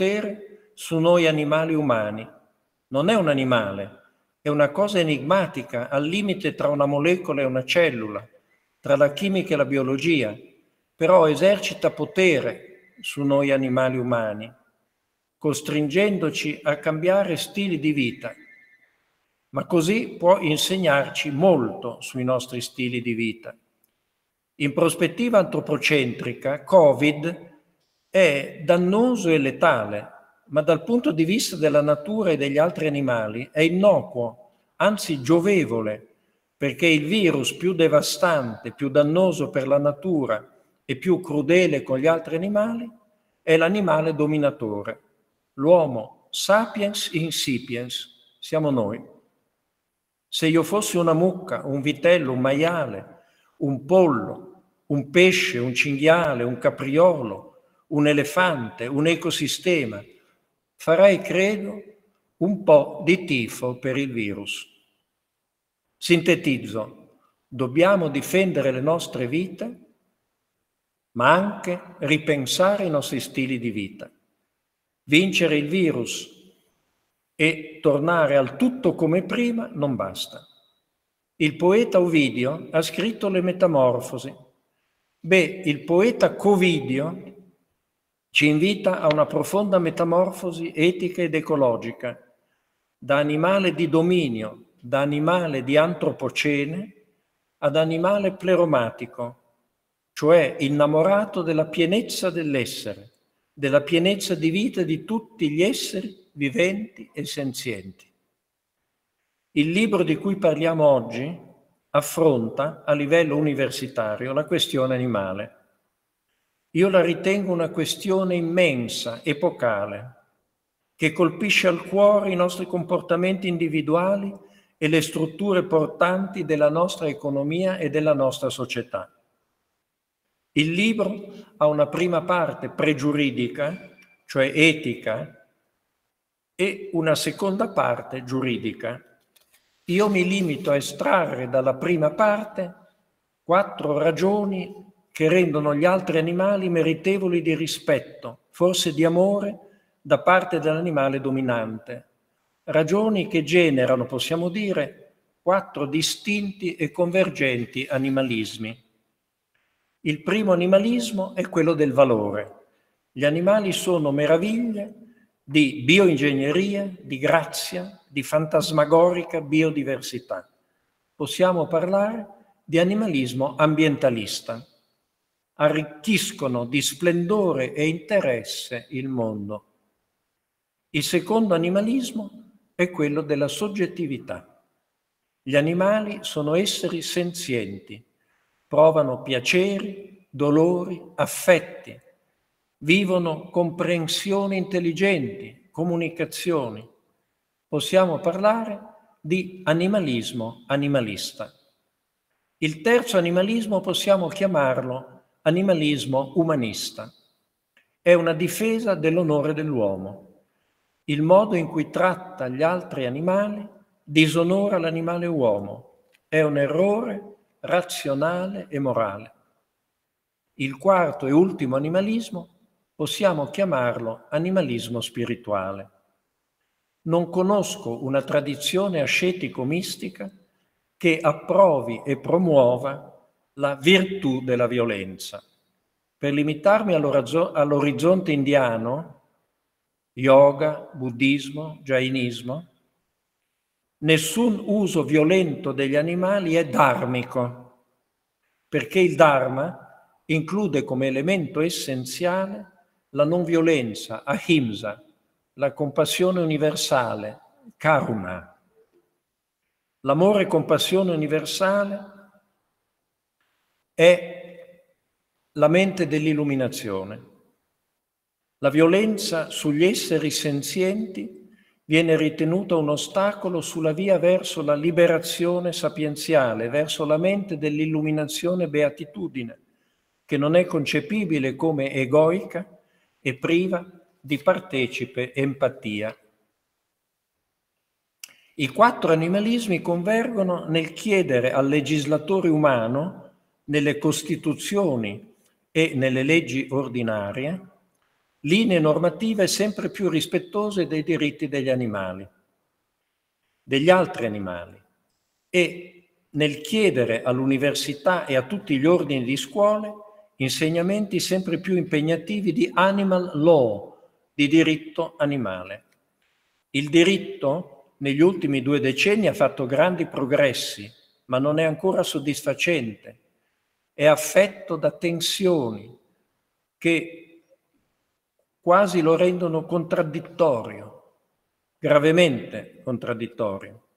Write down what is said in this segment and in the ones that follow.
potere su noi animali umani. Non è un animale, è una cosa enigmatica, al limite tra una molecola e una cellula, tra la chimica e la biologia, però esercita potere su noi animali umani, costringendoci a cambiare stili di vita, ma così può insegnarci molto sui nostri stili di vita. In prospettiva antropocentrica, Covid è dannoso e letale, ma dal punto di vista della natura e degli altri animali è innocuo, anzi giovevole, perché il virus più devastante, più dannoso per la natura e più crudele con gli altri animali è l'animale dominatore, l'uomo sapiens insipiens, siamo noi. Se io fossi una mucca, un vitello, un maiale, un pollo, un pesce, un cinghiale, un capriolo, un elefante, un ecosistema, farei, credo, un po' di tifo per il virus. Sintetizzo, dobbiamo difendere le nostre vite, ma anche ripensare i nostri stili di vita. Vincere il virus e tornare al tutto come prima non basta. Il poeta Ovidio ha scritto le Metamorfosi Beh, il poeta Covidio ci invita a una profonda metamorfosi etica ed ecologica, da animale di dominio, da animale di antropocene ad animale pleromatico, cioè innamorato della pienezza dell'essere, della pienezza di vita di tutti gli esseri viventi e senzienti. Il libro di cui parliamo oggi affronta a livello universitario la questione animale. Io la ritengo una questione immensa, epocale, che colpisce al cuore i nostri comportamenti individuali e le strutture portanti della nostra economia e della nostra società. Il libro ha una prima parte pregiuridica, cioè etica, e una seconda parte giuridica, io mi limito a estrarre dalla prima parte quattro ragioni che rendono gli altri animali meritevoli di rispetto, forse di amore, da parte dell'animale dominante. Ragioni che generano, possiamo dire, quattro distinti e convergenti animalismi. Il primo animalismo è quello del valore. Gli animali sono meraviglie di bioingegneria, di grazia, di fantasmagorica biodiversità. Possiamo parlare di animalismo ambientalista. Arricchiscono di splendore e interesse il mondo. Il secondo animalismo è quello della soggettività. Gli animali sono esseri senzienti, provano piaceri, dolori, affetti, vivono comprensioni intelligenti, comunicazioni, possiamo parlare di animalismo animalista. Il terzo animalismo possiamo chiamarlo animalismo umanista. È una difesa dell'onore dell'uomo. Il modo in cui tratta gli altri animali disonora l'animale uomo. È un errore razionale e morale. Il quarto e ultimo animalismo possiamo chiamarlo animalismo spirituale. Non conosco una tradizione ascetico-mistica che approvi e promuova la virtù della violenza. Per limitarmi all'orizzonte indiano, yoga, buddismo, jainismo, nessun uso violento degli animali è dharmico, perché il dharma include come elemento essenziale la non violenza, ahimsa, la compassione universale, karuna. L'amore e compassione universale è la mente dell'illuminazione. La violenza sugli esseri senzienti viene ritenuta un ostacolo sulla via verso la liberazione sapienziale, verso la mente dell'illuminazione beatitudine, che non è concepibile come egoica e priva di partecipe empatia. I quattro animalismi convergono nel chiedere al legislatore umano, nelle costituzioni e nelle leggi ordinarie, linee normative sempre più rispettose dei diritti degli animali, degli altri animali e nel chiedere all'università e a tutti gli ordini di scuole insegnamenti sempre più impegnativi di animal law, di diritto animale. Il diritto negli ultimi due decenni ha fatto grandi progressi, ma non è ancora soddisfacente. È affetto da tensioni che quasi lo rendono contraddittorio, gravemente contraddittorio.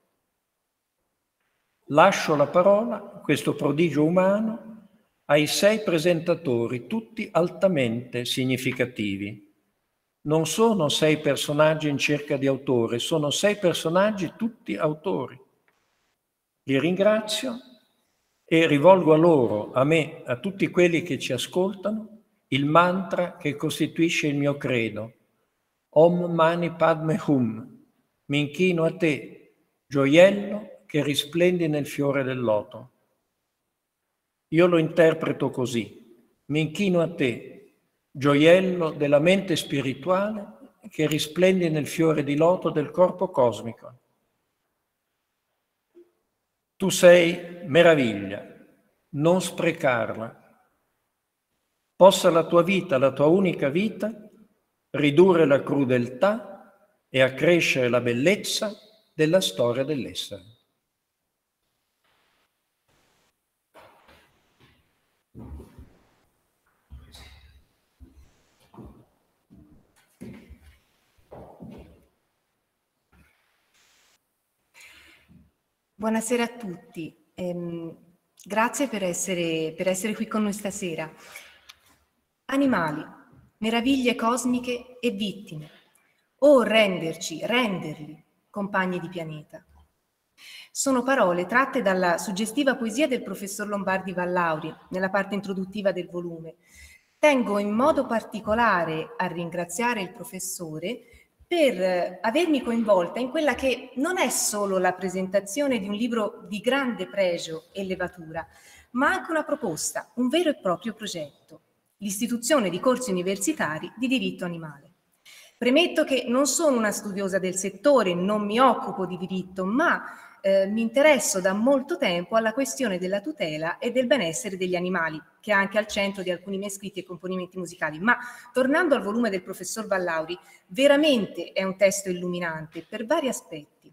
Lascio la parola, questo prodigio umano, ai sei presentatori, tutti altamente significativi. Non sono sei personaggi in cerca di autore, sono sei personaggi tutti autori. Li ringrazio e rivolgo a loro, a me, a tutti quelli che ci ascoltano, il mantra che costituisce il mio credo. Om Mani Padme Hum. Mi inchino a te, gioiello che risplendi nel fiore del loto. Io lo interpreto così. Mi inchino a te, gioiello della mente spirituale che risplendi nel fiore di loto del corpo cosmico. Tu sei meraviglia, non sprecarla. Possa la tua vita, la tua unica vita, ridurre la crudeltà e accrescere la bellezza della storia dell'essere. Buonasera a tutti, ehm, grazie per essere, per essere qui con noi stasera. Animali, meraviglie cosmiche e vittime, o renderci, renderli, compagni di pianeta. Sono parole tratte dalla suggestiva poesia del professor Lombardi Vallauri nella parte introduttiva del volume. Tengo in modo particolare a ringraziare il professore per avermi coinvolta in quella che non è solo la presentazione di un libro di grande pregio e levatura, ma anche una proposta, un vero e proprio progetto, l'istituzione di corsi universitari di diritto animale. Premetto che non sono una studiosa del settore, non mi occupo di diritto, ma eh, mi interesso da molto tempo alla questione della tutela e del benessere degli animali, che è anche al centro di alcuni miei scritti e componimenti musicali. Ma tornando al volume del professor Vallauri, veramente è un testo illuminante per vari aspetti.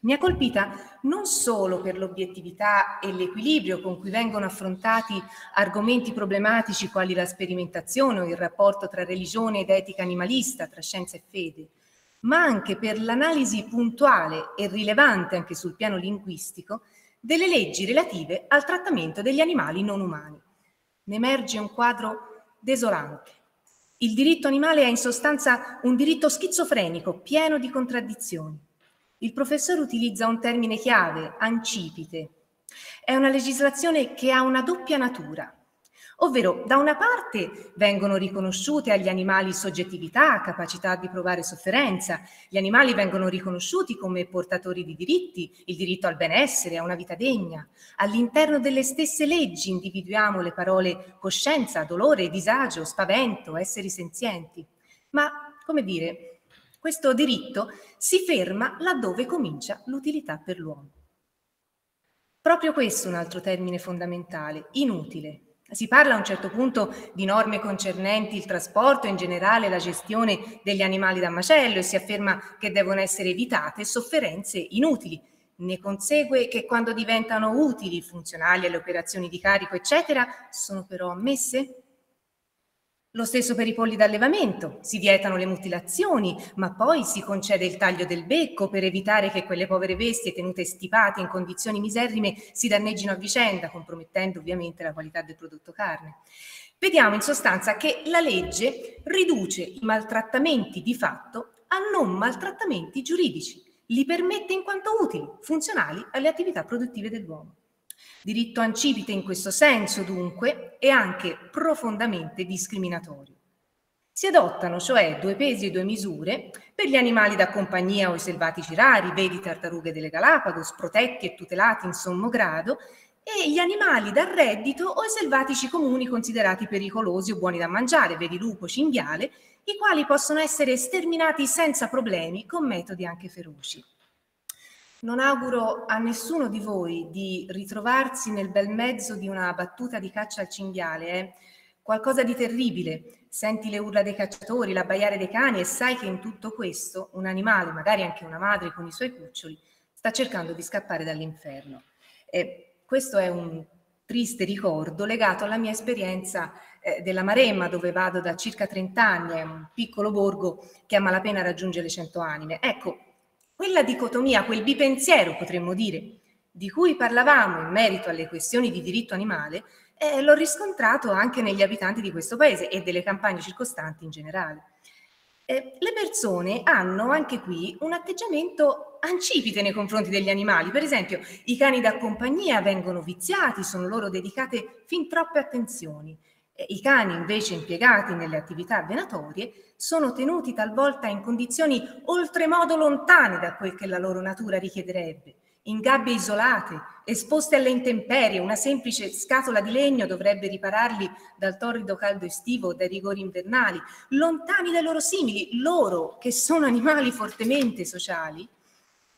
Mi ha colpita non solo per l'obiettività e l'equilibrio con cui vengono affrontati argomenti problematici quali la sperimentazione o il rapporto tra religione ed etica animalista, tra scienza e fede, ma anche per l'analisi puntuale e rilevante anche sul piano linguistico delle leggi relative al trattamento degli animali non umani. Ne emerge un quadro desolante. Il diritto animale è in sostanza un diritto schizofrenico, pieno di contraddizioni. Il professore utilizza un termine chiave, ancipite. È una legislazione che ha una doppia natura, Ovvero, da una parte vengono riconosciute agli animali soggettività, capacità di provare sofferenza, gli animali vengono riconosciuti come portatori di diritti, il diritto al benessere, a una vita degna. All'interno delle stesse leggi individuiamo le parole coscienza, dolore, disagio, spavento, esseri senzienti. Ma, come dire, questo diritto si ferma laddove comincia l'utilità per l'uomo. Proprio questo è un altro termine fondamentale, inutile. Si parla a un certo punto di norme concernenti il trasporto e in generale la gestione degli animali da macello e si afferma che devono essere evitate sofferenze inutili. Ne consegue che quando diventano utili, funzionali alle operazioni di carico, eccetera, sono però ammesse? Lo stesso per i polli d'allevamento, si vietano le mutilazioni, ma poi si concede il taglio del becco per evitare che quelle povere bestie tenute stipate in condizioni miserrime si danneggino a vicenda, compromettendo ovviamente la qualità del prodotto carne. Vediamo in sostanza che la legge riduce i maltrattamenti di fatto a non maltrattamenti giuridici, li permette in quanto utili, funzionali alle attività produttive dell'uomo. Diritto ancipite in questo senso, dunque, è anche profondamente discriminatorio. Si adottano cioè due pesi e due misure per gli animali da compagnia o i selvatici rari, vedi tartarughe delle Galapagos, protetti e tutelati in sommo grado, e gli animali da reddito o i selvatici comuni considerati pericolosi o buoni da mangiare, vedi lupo, cinghiale, i quali possono essere sterminati senza problemi con metodi anche feroci. Non auguro a nessuno di voi di ritrovarsi nel bel mezzo di una battuta di caccia al cinghiale, eh? qualcosa di terribile. Senti le urla dei cacciatori, l'abbaiare dei cani e sai che in tutto questo un animale, magari anche una madre con i suoi cuccioli, sta cercando di scappare dall'inferno. E questo è un triste ricordo legato alla mia esperienza eh, della Maremma, dove vado da circa 30 anni, è un piccolo borgo che a malapena raggiunge le 100 anime. Ecco, quella dicotomia, quel bipensiero, potremmo dire, di cui parlavamo in merito alle questioni di diritto animale, eh, l'ho riscontrato anche negli abitanti di questo paese e delle campagne circostanti in generale. Eh, le persone hanno anche qui un atteggiamento ancipite nei confronti degli animali. Per esempio, i cani da compagnia vengono viziati, sono loro dedicate fin troppe attenzioni. I cani invece impiegati nelle attività venatorie sono tenuti talvolta in condizioni oltremodo lontane da quel che la loro natura richiederebbe, in gabbie isolate, esposte alle intemperie, una semplice scatola di legno dovrebbe ripararli dal torrido caldo estivo o dai rigori invernali, lontani dai loro simili, loro che sono animali fortemente sociali,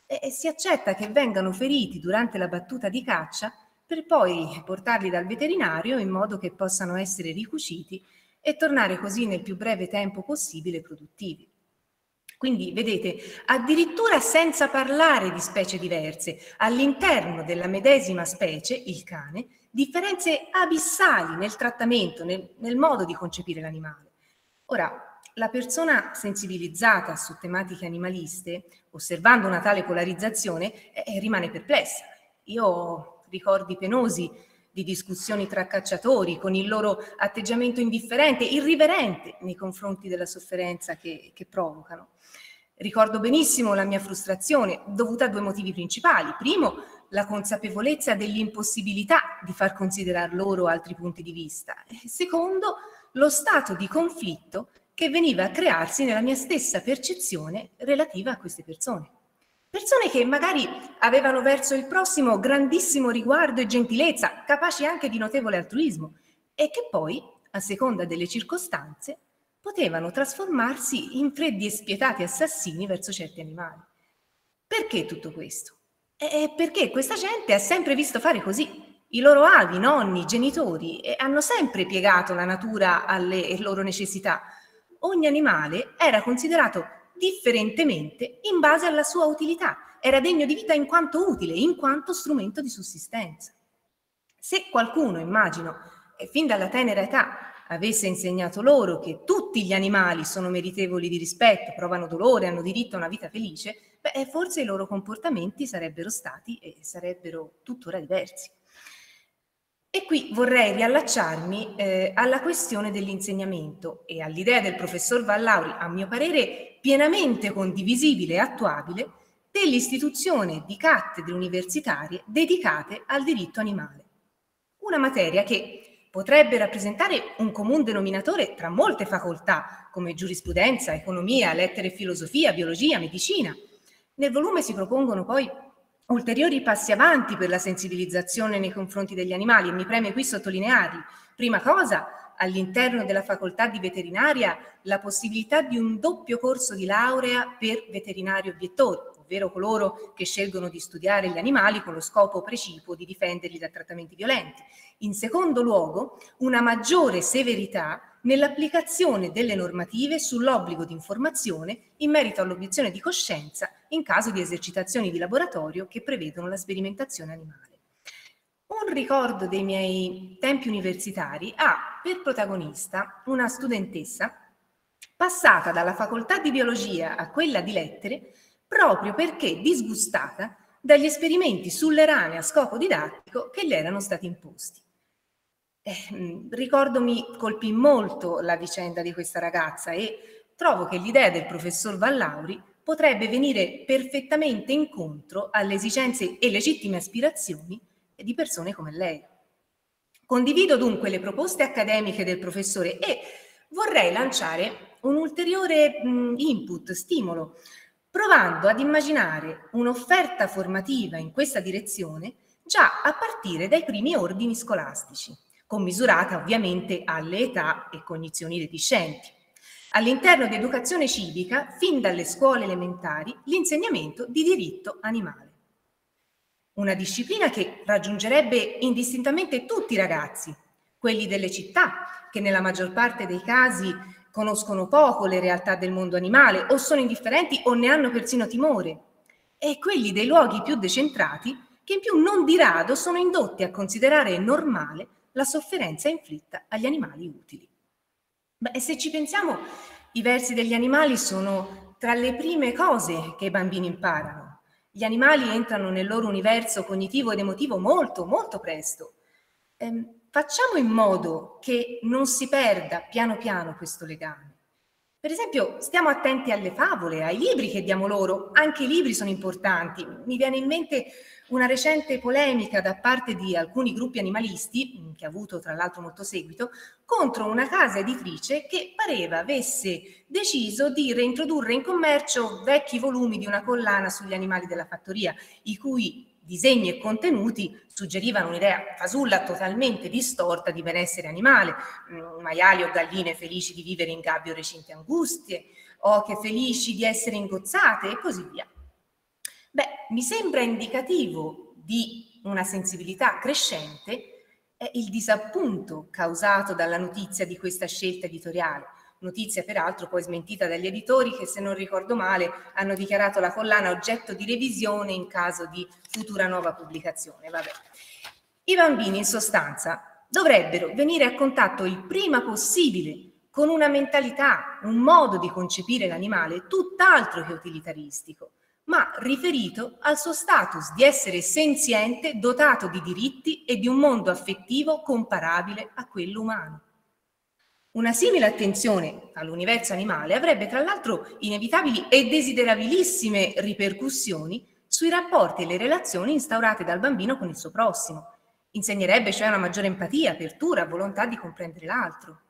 e, si accetta che vengano feriti durante la battuta di caccia per poi portarli dal veterinario in modo che possano essere ricuciti e tornare così nel più breve tempo possibile produttivi. Quindi vedete, addirittura senza parlare di specie diverse, all'interno della medesima specie, il cane, differenze abissali nel trattamento, nel, nel modo di concepire l'animale. Ora, la persona sensibilizzata su tematiche animaliste, osservando una tale polarizzazione, eh, rimane perplessa. Io ricordi penosi di discussioni tra cacciatori con il loro atteggiamento indifferente, irriverente nei confronti della sofferenza che, che provocano. Ricordo benissimo la mia frustrazione dovuta a due motivi principali. Primo, la consapevolezza dell'impossibilità di far considerare loro altri punti di vista. Secondo, lo stato di conflitto che veniva a crearsi nella mia stessa percezione relativa a queste persone. Persone che magari avevano verso il prossimo grandissimo riguardo e gentilezza, capaci anche di notevole altruismo, e che poi, a seconda delle circostanze, potevano trasformarsi in freddi e spietati assassini verso certi animali. Perché tutto questo? È perché questa gente ha sempre visto fare così. I loro avi, nonni, genitori hanno sempre piegato la natura alle loro necessità. Ogni animale era considerato differentemente in base alla sua utilità. Era degno di vita in quanto utile, in quanto strumento di sussistenza. Se qualcuno, immagino, fin dalla tenera età avesse insegnato loro che tutti gli animali sono meritevoli di rispetto, provano dolore, hanno diritto a una vita felice, beh, forse i loro comportamenti sarebbero stati e sarebbero tuttora diversi. E qui vorrei riallacciarmi eh, alla questione dell'insegnamento e all'idea del professor Vallauri, a mio parere pienamente condivisibile e attuabile, dell'istituzione di cattedre universitarie dedicate al diritto animale. Una materia che potrebbe rappresentare un comune denominatore tra molte facoltà, come giurisprudenza, economia, lettere e filosofia, biologia, medicina. Nel volume si propongono poi ulteriori passi avanti per la sensibilizzazione nei confronti degli animali e mi preme qui sottolinearli. Prima cosa, all'interno della facoltà di veterinaria la possibilità di un doppio corso di laurea per veterinari obiettori, ovvero coloro che scelgono di studiare gli animali con lo scopo precipuo di difenderli da trattamenti violenti. In secondo luogo, una maggiore severità nell'applicazione delle normative sull'obbligo di informazione in merito all'obiezione di coscienza in caso di esercitazioni di laboratorio che prevedono la sperimentazione animale. Un ricordo dei miei tempi universitari ha per protagonista una studentessa passata dalla facoltà di biologia a quella di lettere proprio perché disgustata dagli esperimenti sulle rane a scopo didattico che le erano stati imposti. Eh, ricordo mi colpì molto la vicenda di questa ragazza e trovo che l'idea del professor Vallauri potrebbe venire perfettamente incontro alle esigenze e legittime aspirazioni di persone come lei. Condivido dunque le proposte accademiche del professore e vorrei lanciare un ulteriore mh, input, stimolo, provando ad immaginare un'offerta formativa in questa direzione già a partire dai primi ordini scolastici, commisurata ovviamente alle età e cognizioni deficienti. All'interno di educazione civica, fin dalle scuole elementari, l'insegnamento di diritto animale. Una disciplina che raggiungerebbe indistintamente tutti i ragazzi, quelli delle città, che nella maggior parte dei casi conoscono poco le realtà del mondo animale o sono indifferenti o ne hanno persino timore, e quelli dei luoghi più decentrati che in più non di rado sono indotti a considerare normale la sofferenza inflitta agli animali utili. Beh, se ci pensiamo, i versi degli animali sono tra le prime cose che i bambini imparano. Gli animali entrano nel loro universo cognitivo ed emotivo molto, molto presto. Ehm, facciamo in modo che non si perda piano piano questo legame. Per esempio, stiamo attenti alle favole, ai libri che diamo loro. Anche i libri sono importanti. Mi viene in mente una recente polemica da parte di alcuni gruppi animalisti, che ha avuto tra l'altro molto seguito, contro una casa editrice che pareva avesse deciso di reintrodurre in commercio vecchi volumi di una collana sugli animali della fattoria, i cui disegni e contenuti suggerivano un'idea fasulla totalmente distorta di benessere animale, mm, maiali o galline felici di vivere in gabbie o recinti angustie, o che felici di essere ingozzate e così via. Beh, mi sembra indicativo di una sensibilità crescente il disappunto causato dalla notizia di questa scelta editoriale. Notizia peraltro poi smentita dagli editori che, se non ricordo male, hanno dichiarato la collana oggetto di revisione in caso di futura nuova pubblicazione. Vabbè. I bambini, in sostanza, dovrebbero venire a contatto il prima possibile con una mentalità, un modo di concepire l'animale tutt'altro che utilitaristico ma riferito al suo status di essere senziente, dotato di diritti e di un mondo affettivo comparabile a quello umano. Una simile attenzione all'universo animale avrebbe tra l'altro inevitabili e desiderabilissime ripercussioni sui rapporti e le relazioni instaurate dal bambino con il suo prossimo. Insegnerebbe cioè una maggiore empatia, apertura, volontà di comprendere l'altro.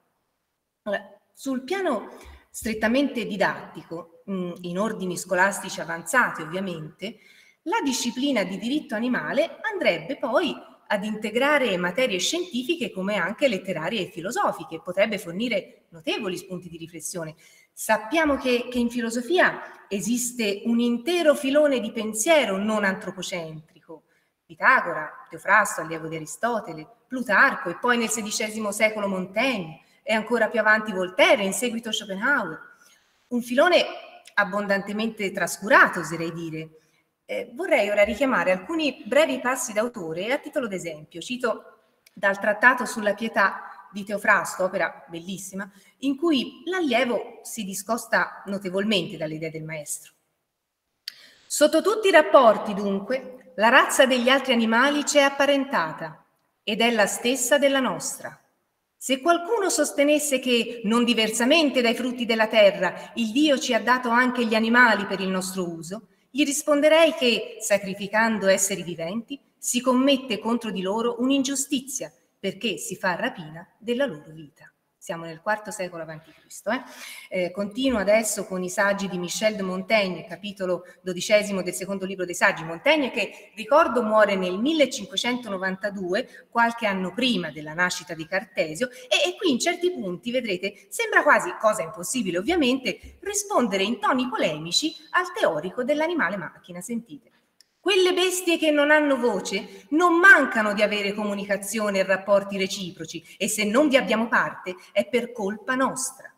Allora, sul piano strettamente didattico, mm, in ordini scolastici avanzati ovviamente, la disciplina di diritto animale andrebbe poi ad integrare materie scientifiche come anche letterarie e filosofiche, potrebbe fornire notevoli spunti di riflessione. Sappiamo che, che in filosofia esiste un intero filone di pensiero non antropocentrico, Pitagora, Teofrasto, allievo di Aristotele, Plutarco e poi nel XVI secolo Montaigne, e ancora più avanti Voltaire, in seguito Schopenhauer. Un filone abbondantemente trascurato, oserei dire. Eh, vorrei ora richiamare alcuni brevi passi d'autore a titolo d'esempio. Cito dal Trattato sulla pietà di Teofrasto, opera bellissima, in cui l'allievo si discosta notevolmente dalle idee del maestro. Sotto tutti i rapporti, dunque, la razza degli altri animali ci è apparentata ed è la stessa della nostra. Se qualcuno sostenesse che, non diversamente dai frutti della terra, il Dio ci ha dato anche gli animali per il nostro uso, gli risponderei che, sacrificando esseri viventi, si commette contro di loro un'ingiustizia, perché si fa rapina della loro vita siamo nel IV secolo a.C. Eh? Eh, continuo adesso con i saggi di Michel de Montaigne, capitolo dodicesimo del secondo libro dei saggi. Montaigne che, ricordo, muore nel 1592, qualche anno prima della nascita di Cartesio, e, e qui in certi punti, vedrete, sembra quasi, cosa impossibile ovviamente, rispondere in toni polemici al teorico dell'animale macchina, sentite. Quelle bestie che non hanno voce non mancano di avere comunicazione e rapporti reciproci e se non vi abbiamo parte è per colpa nostra.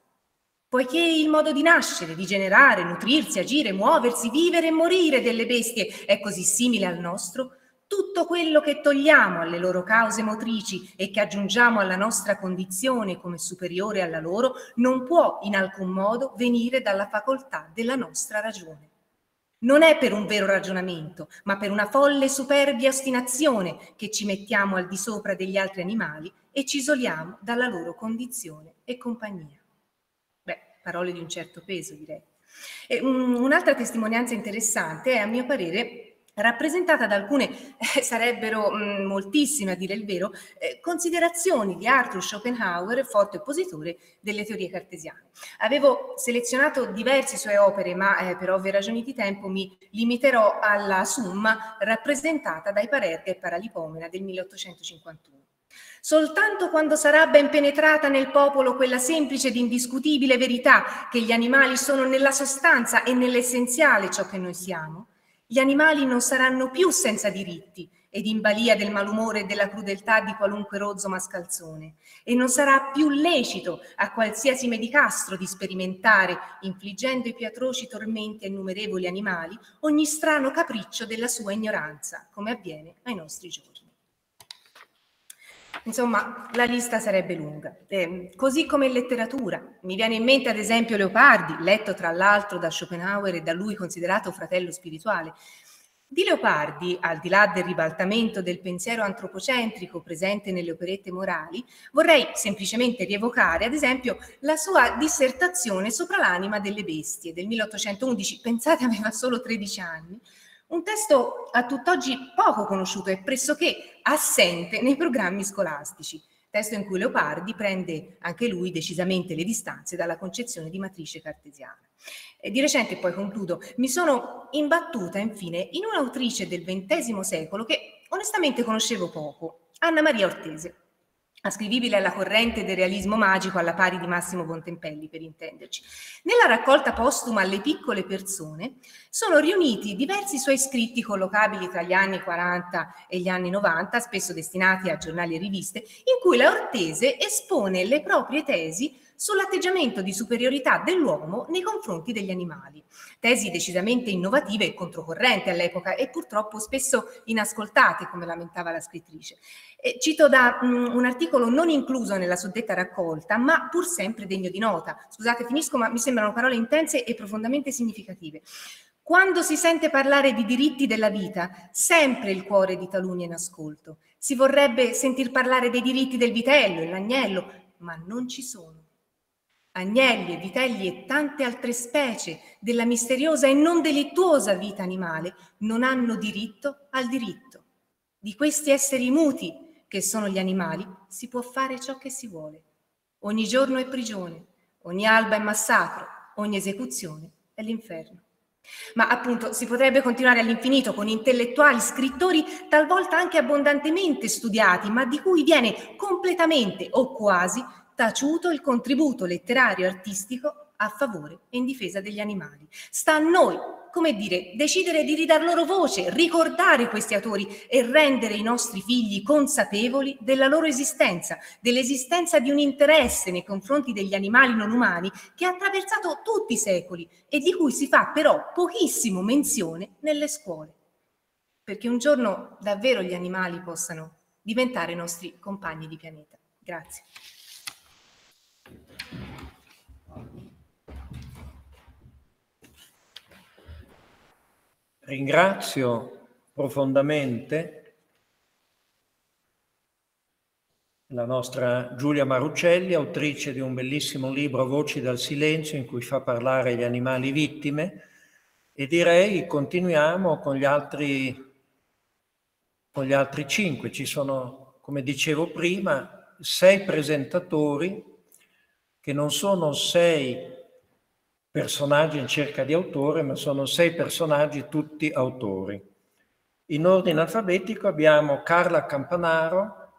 Poiché il modo di nascere, di generare, nutrirsi, agire, muoversi, vivere e morire delle bestie è così simile al nostro, tutto quello che togliamo alle loro cause motrici e che aggiungiamo alla nostra condizione come superiore alla loro non può in alcun modo venire dalla facoltà della nostra ragione. Non è per un vero ragionamento, ma per una folle superbia ostinazione che ci mettiamo al di sopra degli altri animali e ci isoliamo dalla loro condizione e compagnia. Beh, parole di un certo peso, direi. E un'altra testimonianza interessante è, a mio parere, rappresentata da alcune, eh, sarebbero mh, mm, moltissime a dire il vero, eh, considerazioni di Arthur Schopenhauer, forte oppositore delle teorie cartesiane. Avevo selezionato diverse sue opere, ma eh, per ovvie ragioni di tempo mi limiterò alla Summa rappresentata dai Parerga e Paralipomena del 1851. Soltanto quando sarà ben penetrata nel popolo quella semplice ed indiscutibile verità che gli animali sono nella sostanza e nell'essenziale ciò che noi siamo, gli animali non saranno più senza diritti ed in balia del malumore e della crudeltà di qualunque rozzo mascalzone e non sarà più lecito a qualsiasi medicastro di sperimentare, infliggendo i più atroci tormenti a innumerevoli animali, ogni strano capriccio della sua ignoranza, come avviene ai nostri giorni. Insomma, la lista sarebbe lunga. Eh, così come in letteratura. Mi viene in mente ad esempio Leopardi, letto tra l'altro da Schopenhauer e da lui considerato fratello spirituale. Di Leopardi, al di là del ribaltamento del pensiero antropocentrico presente nelle operette morali, vorrei semplicemente rievocare, ad esempio, la sua dissertazione sopra l'anima delle bestie del 1811. Pensate, aveva solo 13 anni un testo a tutt'oggi poco conosciuto e pressoché assente nei programmi scolastici, testo in cui Leopardi prende anche lui decisamente le distanze dalla concezione di matrice cartesiana. E di recente, poi concludo, mi sono imbattuta infine in un'autrice del XX secolo che onestamente conoscevo poco, Anna Maria Ortese ascrivibile alla corrente del realismo magico alla pari di Massimo Bontempelli, per intenderci. Nella raccolta postuma alle piccole persone sono riuniti diversi suoi scritti collocabili tra gli anni 40 e gli anni 90, spesso destinati a giornali e riviste, in cui la Ortese espone le proprie tesi sull'atteggiamento di superiorità dell'uomo nei confronti degli animali. Tesi decisamente innovative e controcorrente all'epoca e purtroppo spesso inascoltate, come lamentava la scrittrice. E cito da um, un articolo non incluso nella suddetta raccolta, ma pur sempre degno di nota. Scusate, finisco, ma mi sembrano parole intense e profondamente significative. Quando si sente parlare di diritti della vita, sempre il cuore di taluni è in ascolto. Si vorrebbe sentir parlare dei diritti del vitello e l'agnello, ma non ci sono agnelli vitelli e tante altre specie della misteriosa e non delittuosa vita animale non hanno diritto al diritto. Di questi esseri muti che sono gli animali si può fare ciò che si vuole. Ogni giorno è prigione, ogni alba è massacro, ogni esecuzione è l'inferno. Ma appunto si potrebbe continuare all'infinito con intellettuali, scrittori talvolta anche abbondantemente studiati, ma di cui viene completamente o quasi taciuto il contributo letterario e artistico a favore e in difesa degli animali. Sta a noi, come dire, decidere di ridar loro voce, ricordare questi autori e rendere i nostri figli consapevoli della loro esistenza, dell'esistenza di un interesse nei confronti degli animali non umani che ha attraversato tutti i secoli e di cui si fa però pochissimo menzione nelle scuole. Perché un giorno davvero gli animali possano diventare nostri compagni di pianeta. Grazie. Ringrazio profondamente la nostra Giulia Marucelli, autrice di un bellissimo libro Voci dal silenzio in cui fa parlare gli animali vittime e direi continuiamo con gli altri, con gli altri cinque. Ci sono, come dicevo prima, sei presentatori che non sono sei personaggi in cerca di autore, ma sono sei personaggi tutti autori. In ordine alfabetico abbiamo Carla Campanaro,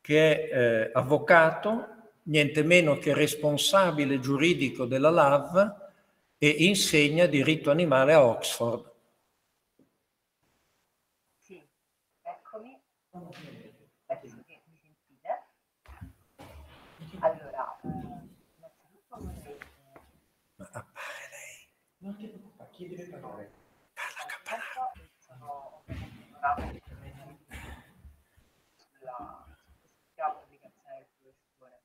che è eh, avvocato, niente meno che responsabile giuridico della LAV e insegna diritto animale a Oxford. Sì, eccomi. Allora, non ti preoccupare, chi deve parlare? Parla Campanaro. Sono ovviamente sulla successiva pubblicazione del professore.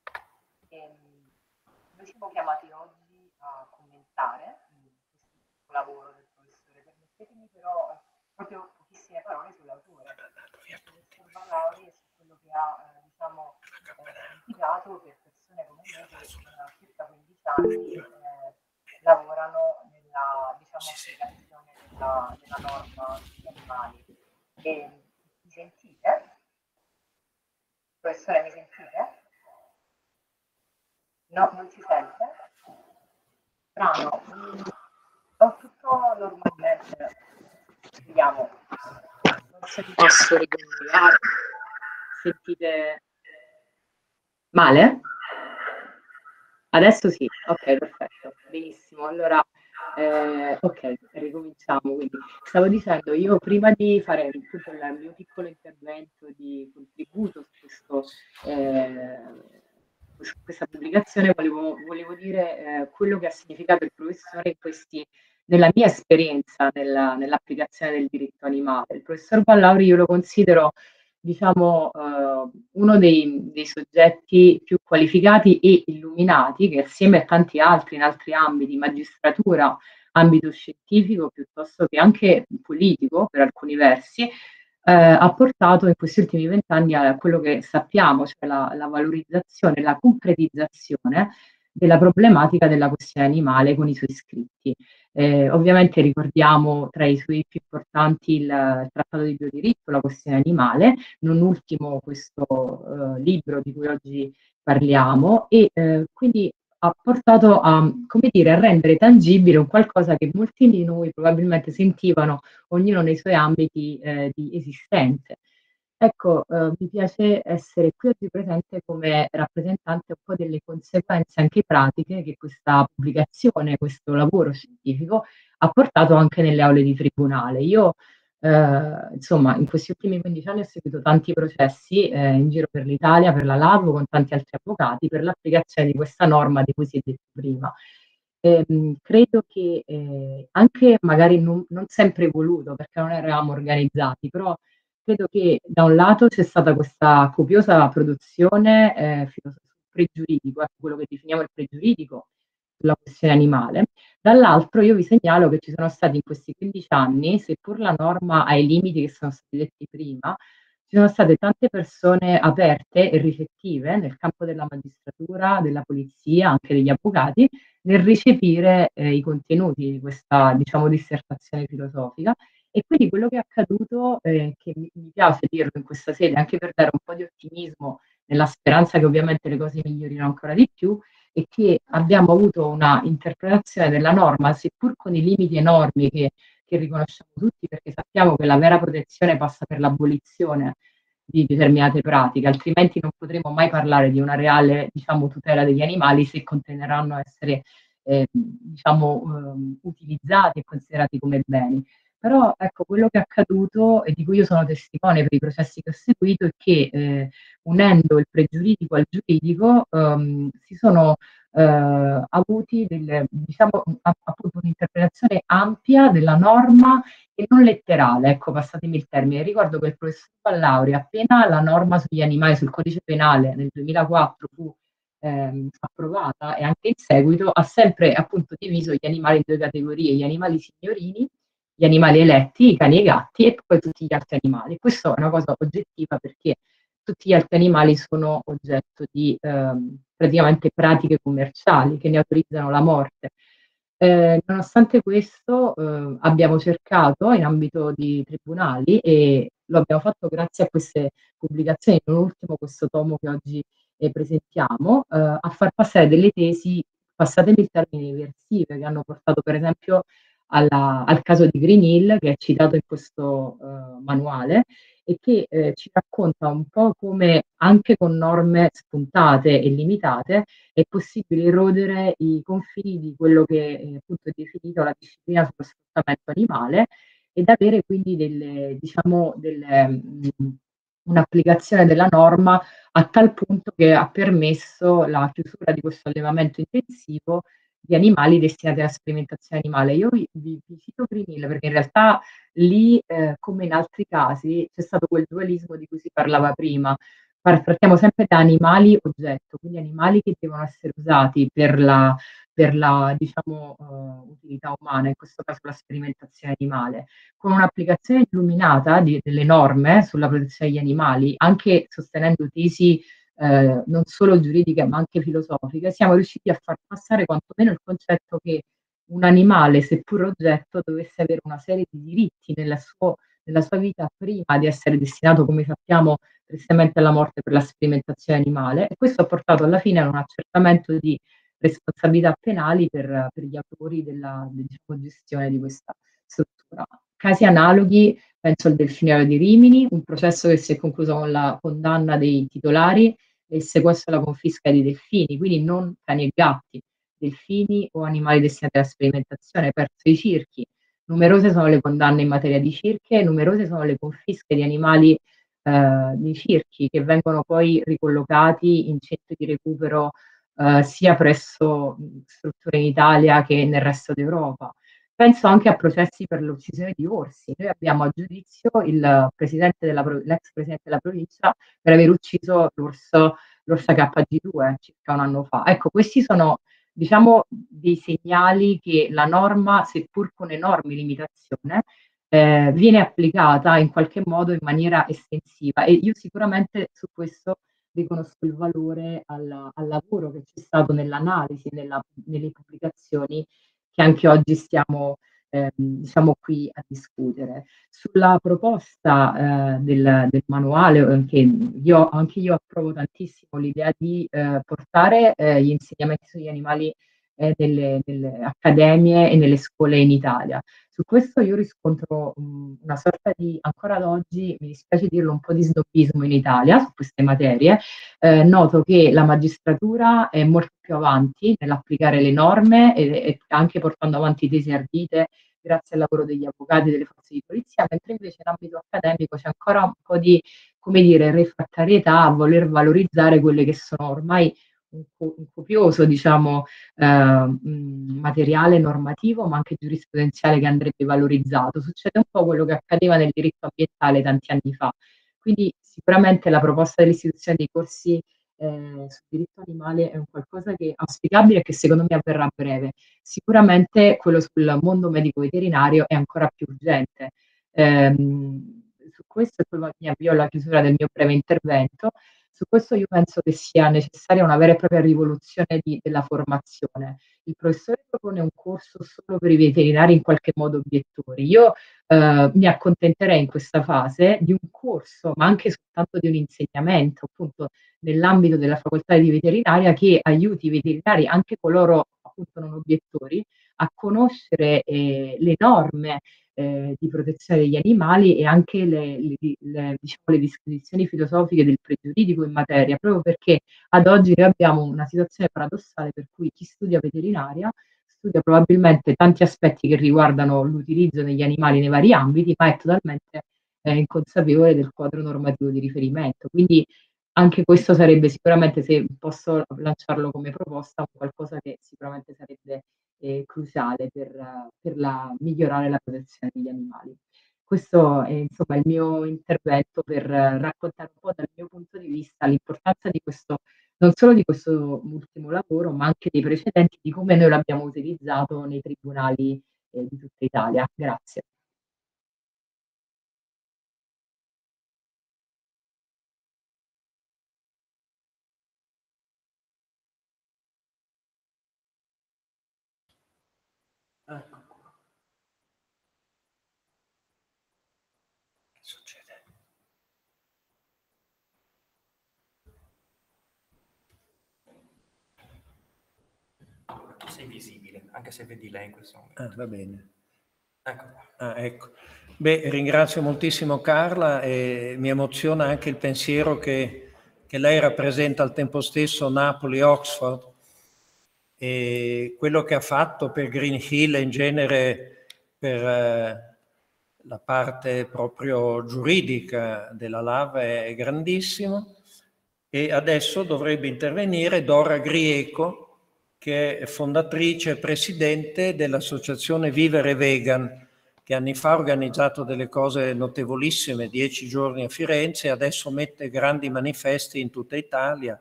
E, siamo chiamati oggi a commentare questo lavoro del professore. Permettetemi però proprio pochissime parole sull'autore. Lauri e su quello che ha eh, diciamo, eh, impiegato per persone come me che da circa 15 anni eh, lavorano nella diciamo, applicazione della, della norma sugli animali. E, mi sentite? Professore, mi sentite? No, non si sente? Strano. Ho tutto normalmente. Vediamo. Non so posso ricomunicare. Sentite male? Adesso sì, ok, perfetto, benissimo. Allora, eh, ok, ricominciamo. Quindi, stavo dicendo, io prima di fare tutto il mio piccolo intervento di contributo su questo, eh, questa pubblicazione, volevo, volevo dire eh, quello che ha significato il professore in questi, nella mia esperienza nella, nell'applicazione del diritto animale. Il professor Ballauri io lo considero diciamo, eh, uno dei, dei, soggetti più qualificati e illuminati che assieme a tanti altri in altri ambiti, magistratura, ambito scientifico piuttosto che anche politico per alcuni versi, eh, ha portato in questi ultimi vent'anni a quello che sappiamo, cioè la, la valorizzazione, la concretizzazione della problematica della questione animale con i suoi scritti. Eh, ovviamente ricordiamo tra i suoi più importanti il, il, Trattato di biodiritto, la questione animale, non ultimo questo eh, libro di cui oggi parliamo e eh, quindi ha portato a, dire, a rendere tangibile un qualcosa che molti di noi probabilmente sentivano ognuno nei suoi ambiti eh, di esistenza. Ecco, eh, mi piace essere qui oggi presente come rappresentante un po' delle conseguenze anche pratiche che questa pubblicazione, questo lavoro scientifico ha portato anche nelle aule di tribunale. Io, eh, insomma, in questi ultimi 15 anni ho seguito tanti processi eh, in giro per l'Italia, per la LAV, con tanti altri avvocati, per l'applicazione di questa norma di cui si è detto prima. Ehm, credo che eh, anche magari non, non sempre voluto, perché non eravamo organizzati, però credo che da un lato c'è stata questa copiosa produzione eh, pregiuridico, ecco quello che definiamo il pregiuridico sulla questione animale, dall'altro io vi segnalo che ci sono stati in questi 15 anni, seppur la norma ha i limiti che sono stati detti prima, ci sono state tante persone aperte e ricettive nel campo della magistratura, della polizia, anche degli avvocati, nel recepire eh, i contenuti di questa, diciamo, dissertazione filosofica. E quindi quello che è accaduto, eh, che mi, piace dirlo in questa sede, anche per dare un po' di ottimismo nella speranza che ovviamente le cose migliorino ancora di più, è che abbiamo avuto una interpretazione della norma, seppur con i limiti enormi che, che riconosciamo tutti, perché sappiamo che la vera protezione passa per l'abolizione di determinate pratiche, altrimenti non potremo mai parlare di una reale diciamo, tutela degli animali se continueranno a essere eh, diciamo, um, utilizzati e considerati come beni. Però ecco, quello che è accaduto e di cui io sono testimone per i processi che ho seguito è che eh, unendo il pregiuridico al giuridico ehm, si sono eh, avuti delle, diciamo, appunto un'interpretazione ampia della norma e non letterale, ecco, passatemi il termine. Ricordo che il professor Pallauri, appena la norma sugli animali sul codice penale nel 2004 fu ehm, approvata e anche in seguito, ha sempre appunto diviso gli animali in due categorie, gli animali signorini gli animali eletti, i cani e i gatti, e poi tutti gli altri animali. Questo è una cosa oggettiva perché tutti gli altri animali sono oggetto di ehm, praticamente pratiche commerciali che ne autorizzano la morte. Eh, nonostante questo eh, abbiamo cercato in ambito di tribunali e lo abbiamo fatto grazie a queste pubblicazioni, non ultimo questo tomo che oggi eh, presentiamo, eh, a far passare delle tesi, passatemi il termine, eversive, che hanno portato per esempio alla, al caso di Green Hill che è citato in questo uh, manuale e che eh, ci racconta un po' come anche con norme spuntate e limitate è possibile erodere i confini di quello che eh, appunto è definito la disciplina sullo sfruttamento animale ed avere quindi delle, diciamo, delle, mh, mm, un'applicazione della norma a tal punto che ha permesso la chiusura di questo allevamento intensivo di animali destinati alla sperimentazione animale. Io vi, vi, vi cito Greenhill perché in realtà lì, eh, come in altri casi, c'è stato quel dualismo di cui si parlava prima. Partiamo sempre da animali oggetto, quindi animali che devono essere usati per la, per la diciamo, uh, utilità umana, in questo caso la sperimentazione animale, con un'applicazione illuminata di, delle norme sulla protezione degli animali, anche sostenendo tesi eh, non solo giuridiche ma anche filosofiche, siamo riusciti a far passare quantomeno il concetto che un animale, seppur oggetto, dovesse avere una serie di diritti nella, suo, nella sua vita prima di essere destinato, come sappiamo, tristemente alla morte per la sperimentazione animale e questo ha portato alla fine a un accertamento di responsabilità penali per, per gli autori della diciamo, gestione di questa struttura. Casi analoghi, penso al delfinario di Rimini, un processo che si è concluso con la condanna dei titolari e il sequestro e la confisca dei delfini, quindi non cani e gatti, delfini o animali destinati alla sperimentazione, perso i circhi. Numerose sono le condanne in materia di cirche, numerose sono le confische di animali eh, di circhi che vengono poi ricollocati in centri di recupero eh, sia presso strutture in Italia che nel resto d'Europa. Penso anche a processi per l'uccisione di orsi. Noi abbiamo a giudizio l'ex presidente della provincia per aver ucciso l'orso, l'orsa KG2 circa un anno fa. Ecco, questi sono diciamo dei segnali che la norma, seppur con enormi limitazioni, eh, viene applicata in qualche modo in maniera estensiva e io sicuramente su questo riconosco il valore al, al lavoro che c'è stato nell'analisi, nella, nelle pubblicazioni che anche oggi stiamo eh, diciamo qui a discutere. Sulla proposta eh, del, del, manuale, che io, anche io approvo tantissimo l'idea di eh, portare eh, gli insegnamenti sugli animali eh, nelle, nelle, accademie e nelle scuole in Italia. Su questo io riscontro um, una sorta di, ancora ad oggi, mi dispiace dirlo, un po' di snobismo in Italia su queste materie. Eh, noto che la magistratura è molto più avanti nell'applicare le norme e, e anche portando avanti tesi ardite grazie al lavoro degli avvocati e delle forze di polizia, mentre invece in ambito accademico c'è ancora un po' di, come dire, refrattarietà a voler valorizzare quelle che sono ormai un, copioso diciamo, eh, materiale normativo, ma anche giurisprudenziale che andrebbe valorizzato. Succede un po' quello che accadeva nel diritto ambientale tanti anni fa. Quindi sicuramente la proposta dell'istituzione dei corsi eh, sul diritto animale è un qualcosa che è auspicabile e che secondo me avverrà a breve. Sicuramente quello sul mondo medico veterinario è ancora più urgente. Eh, su questo e poi mi avvio alla chiusura del mio breve intervento. Su questo io penso che sia necessaria una vera e propria rivoluzione di, della formazione. Il professore propone un corso solo per i veterinari in qualche modo obiettori. Io eh, mi accontenterei in questa fase di un corso, ma anche soltanto di un insegnamento, appunto, nell'ambito della facoltà di veterinaria che aiuti i veterinari, anche coloro appunto non obiettori, a conoscere eh, le norme eh, di protezione degli animali e anche le, le, le, diciamo, le disposizioni filosofiche del pregiuridico in materia, proprio perché ad oggi abbiamo una situazione paradossale per cui chi studia veterinaria studia probabilmente tanti aspetti che riguardano l'utilizzo degli animali nei vari ambiti, ma è totalmente eh, inconsapevole del quadro normativo di riferimento. Quindi anche questo sarebbe sicuramente, se posso lanciarlo come proposta, qualcosa che sicuramente sarebbe eh, cruciale per, per la, migliorare la protezione degli animali. Questo è insomma il mio intervento per raccontare un po' dal mio punto di vista l'importanza di questo, non solo di questo ultimo lavoro, ma anche dei precedenti, di come noi l'abbiamo utilizzato nei tribunali eh, di tutta Italia. Grazie. Ecco Che succede? Tu sei visibile, anche se vedi lei in questo momento. Ah, va bene. Ecco. Ah, ecco. Beh, ringrazio moltissimo Carla e mi emoziona anche il pensiero che, che lei rappresenta al tempo stesso Napoli e Oxford e quello che ha fatto per Green Hill e in genere per eh, la parte proprio giuridica della lava è grandissimo e adesso dovrebbe intervenire Dora Grieco che è fondatrice e presidente dell'associazione Vivere Vegan che anni fa ha organizzato delle cose notevolissime, dieci giorni a Firenze e adesso mette grandi manifesti in tutta Italia.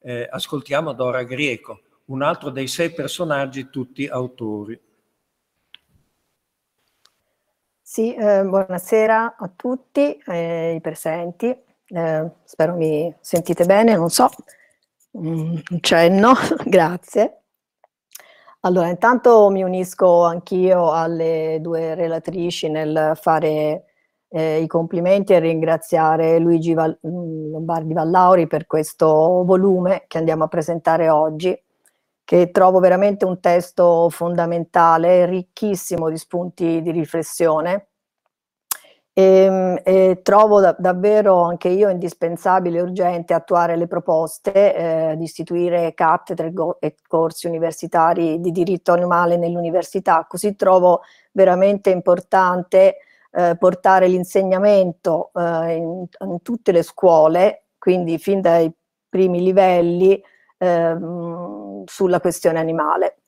Eh, ascoltiamo Dora Grieco un altro dei sei personaggi, tutti autori. Sì, eh, buonasera a tutti eh, i presenti. Eh, spero mi sentite bene, non so. Un cenno, grazie. Allora, intanto mi unisco anch'io alle due relatrici nel fare eh, i complimenti e ringraziare Luigi Val mm, Lombardi Vallauri per questo volume che andiamo a presentare oggi, che trovo veramente un testo fondamentale, ricchissimo di spunti di riflessione. E, ehm, e trovo da, davvero anche io indispensabile e urgente attuare le proposte eh, di istituire cattedre e corsi universitari di diritto animale nell'università, così trovo veramente importante eh, portare l'insegnamento eh, in, in, tutte le scuole, quindi fin dai primi livelli, ehm, sulla questione animale.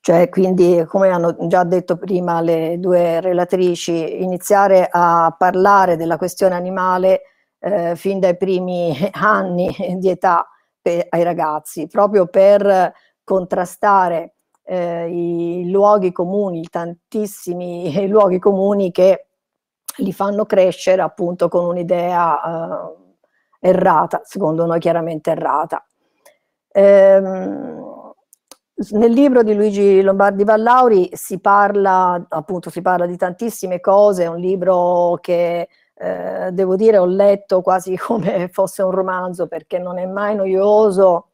Cioè, quindi, come hanno già detto prima le due relatrici, iniziare a parlare della questione animale eh, fin dai primi anni di età per, ai ragazzi, proprio per contrastare eh, i luoghi comuni, i tantissimi luoghi comuni che li fanno crescere appunto con un'idea eh, errata, secondo noi chiaramente errata. Ehm, nel libro di Luigi Lombardi Vallauri si parla, appunto, si parla di tantissime cose, è un libro che eh, devo dire ho letto quasi come fosse un romanzo perché non è mai noioso,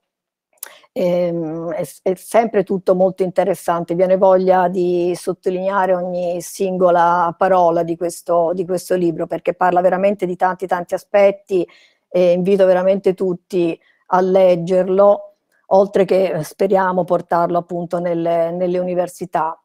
ehm, è, è, sempre tutto molto interessante, viene voglia di sottolineare ogni singola parola di questo, di questo libro perché parla veramente di tanti tanti aspetti e invito veramente tutti a leggerlo oltre che eh, speriamo portarlo appunto nelle, nelle università.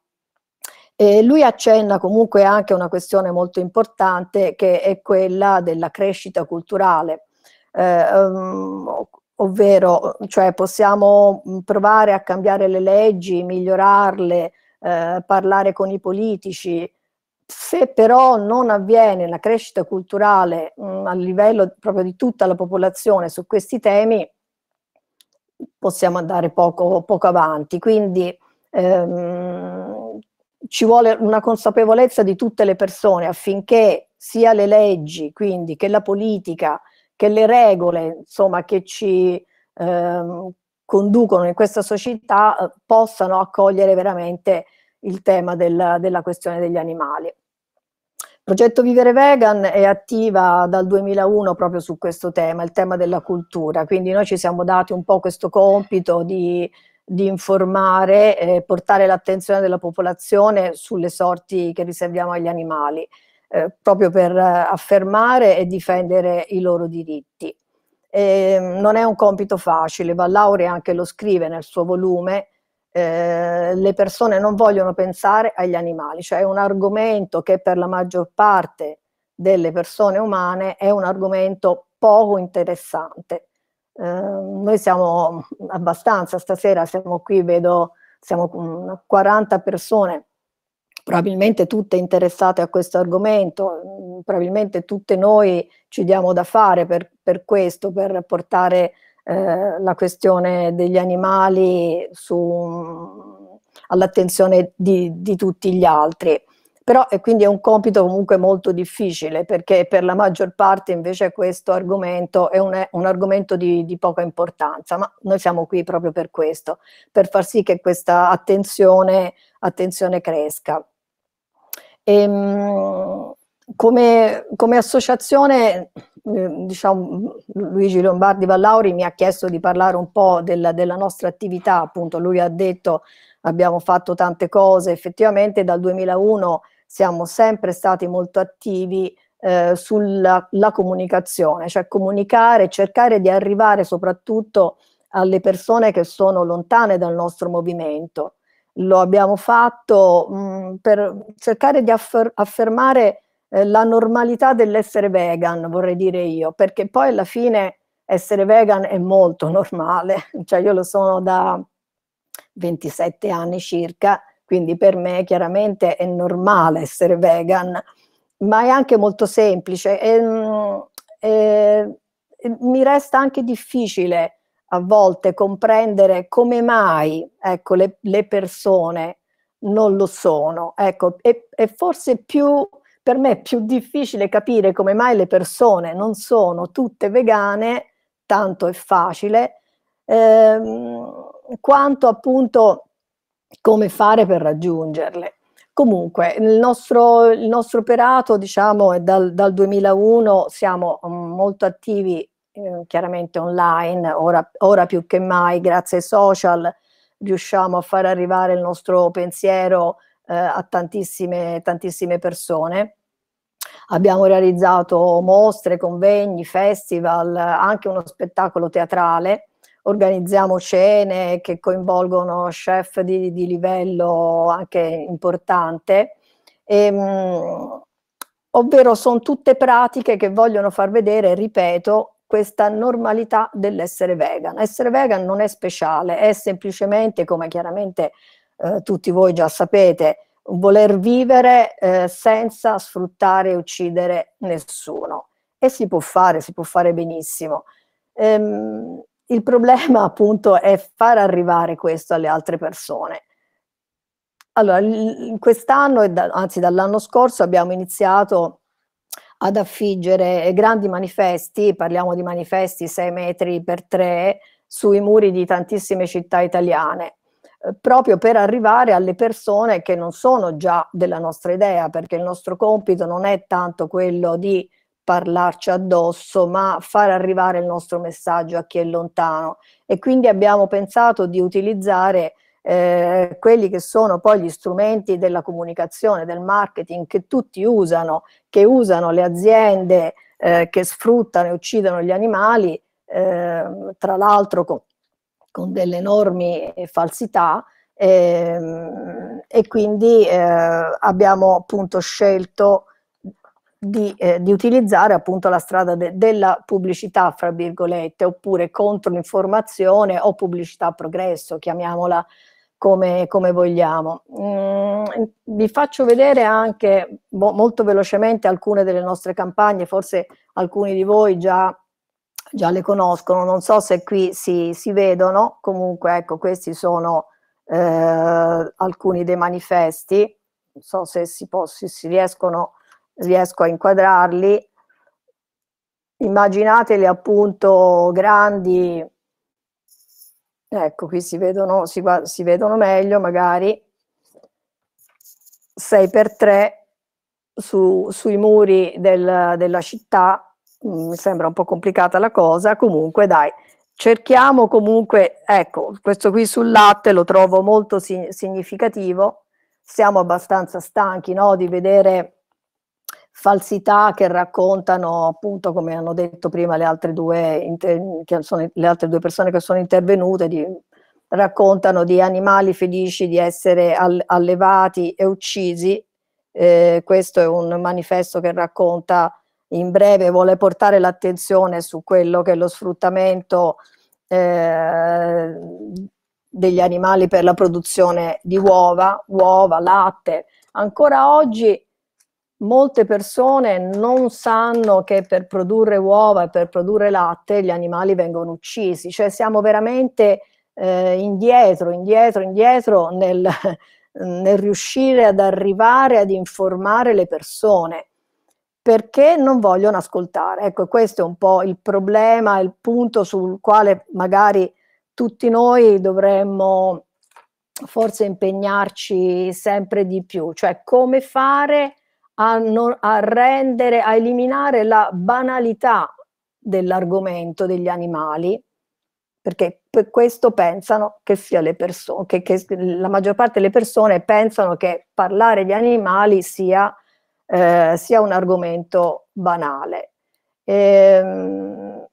E lui accenna comunque anche a una questione molto importante che è quella della crescita culturale, eh, um, ovvero cioè possiamo mm, provare a cambiare le leggi, migliorarle, eh, parlare con i politici, se però non avviene la crescita culturale mh, mm, a livello proprio di tutta la popolazione su questi temi, possiamo andare poco, poco avanti. Quindi ehm, ci vuole una consapevolezza di tutte le persone affinché sia le leggi, quindi che la politica, che le regole, insomma, che ci ehm, conducono in questa società eh, possano accogliere veramente il tema del, della questione degli animali. Progetto Vivere Vegan è attiva dal 2001 proprio su questo tema, il tema della cultura, quindi noi ci siamo dati un po' questo compito di, di informare e portare l'attenzione della popolazione sulle sorti che riserviamo agli animali, eh, proprio per affermare e difendere i loro diritti. E, non è un compito facile, Vallauri anche lo scrive nel suo volume, eh, le persone non vogliono pensare agli animali, cioè è un argomento che per la maggior parte delle persone umane è un argomento poco interessante. Eh, noi siamo abbastanza, stasera siamo qui, vedo, siamo 40 persone, probabilmente tutte interessate a questo argomento, probabilmente tutte noi ci diamo da fare per, per questo, per portare eh, la questione degli animali all'attenzione di, di, tutti gli altri. Però e quindi è un compito comunque molto difficile perché per la maggior parte invece questo argomento è un, un argomento di, di, poca importanza, ma noi siamo qui proprio per questo, per far sì che questa attenzione, attenzione cresca. E, ehm, come, come associazione diciamo, Luigi Lombardi Vallauri mi ha chiesto di parlare un po' della, della nostra attività, appunto lui ha detto abbiamo fatto tante cose, effettivamente dal 2001 siamo sempre stati molto attivi eh, sulla comunicazione, cioè comunicare, cercare di arrivare soprattutto alle persone che sono lontane dal nostro movimento. Lo abbiamo fatto mh, per cercare di affer affermare eh, la normalità dell'essere vegan, vorrei dire io, perché poi alla fine essere vegan è molto normale, cioè io lo sono da 27 anni circa, quindi per me chiaramente è normale essere vegan, ma è anche molto semplice e, mm, e, e mi resta anche difficile a volte comprendere come mai ecco, le, le persone non lo sono. Ecco, e, e forse più per me è più difficile capire come mai le persone non sono tutte vegane, tanto è facile, ehm, quanto appunto come fare per raggiungerle. Comunque, il nostro, il nostro operato, diciamo, dal, dal 2001, siamo mm, molto attivi eh, chiaramente online, ora, ora, più che mai, grazie ai social, riusciamo a far arrivare il nostro pensiero eh, a tantissime, tantissime persone. Abbiamo realizzato mostre, convegni, festival, anche uno spettacolo teatrale organizziamo cene che coinvolgono chef di, di livello anche importante, e, mh, ovvero sono tutte pratiche che vogliono far vedere, ripeto, questa normalità dell'essere vegan. Essere vegan non è speciale, è semplicemente, come chiaramente eh, tutti voi già sapete, voler vivere eh, senza sfruttare e uccidere nessuno. E si può fare, si può fare benissimo. Ehm, il problema appunto è far arrivare questo alle altre persone. Allora, quest'anno, anzi dall'anno scorso, abbiamo iniziato ad affiggere grandi manifesti, parliamo di manifesti 6 metri per 3, sui muri di tantissime città italiane, proprio per arrivare alle persone che non sono già della nostra idea, perché il nostro compito non è tanto quello di parlarci addosso, ma far arrivare il nostro messaggio a chi è lontano. E quindi abbiamo pensato di utilizzare eh, quelli che sono poi gli strumenti della comunicazione, del marketing che tutti usano, che usano le aziende eh, che sfruttano e uccidono gli animali, eh, tra l'altro con, con, delle enormi falsità, ehm, e quindi eh, abbiamo appunto scelto di, eh, di, utilizzare appunto la strada de della pubblicità, fra virgolette, oppure contro l'informazione o pubblicità progresso, chiamiamola come, come vogliamo. Mm, vi faccio vedere anche mo molto velocemente alcune delle nostre campagne, forse alcuni di voi già, già le conoscono, non so se qui si, si vedono, comunque ecco questi sono eh, alcuni dei manifesti, non so se si, si, si riescono riesco a inquadrarli. Immaginateli appunto grandi, ecco qui si vedono, si, si vedono meglio magari, 6x3 su, sui muri del, della città, mi sembra un po' complicata la cosa, comunque dai, cerchiamo comunque, ecco, questo qui sul latte lo trovo molto si, significativo, siamo abbastanza stanchi no, di vedere falsità che raccontano appunto come hanno detto prima le altre due, che sono, le altre due persone che sono intervenute di, raccontano di animali felici di essere all, allevati e uccisi. Eh, questo è un manifesto che racconta in breve vuole portare l'attenzione su quello che è lo sfruttamento eh, degli animali per la produzione di uova, uova, latte. Ancora oggi molte persone non sanno che per produrre uova e per produrre latte gli animali vengono uccisi, cioè siamo veramente eh, indietro, indietro, indietro nel, nel riuscire ad arrivare ad informare le persone perché non vogliono ascoltare. Ecco, questo è un po' il problema, il punto sul quale magari tutti noi dovremmo forse impegnarci sempre di più, cioè come fare a, non, a rendere, a eliminare la banalità dell'argomento degli animali, perché per questo pensano che sia le persone, che, che, la maggior parte delle persone pensano che parlare di animali sia, eh, sia un argomento banale. Ehm,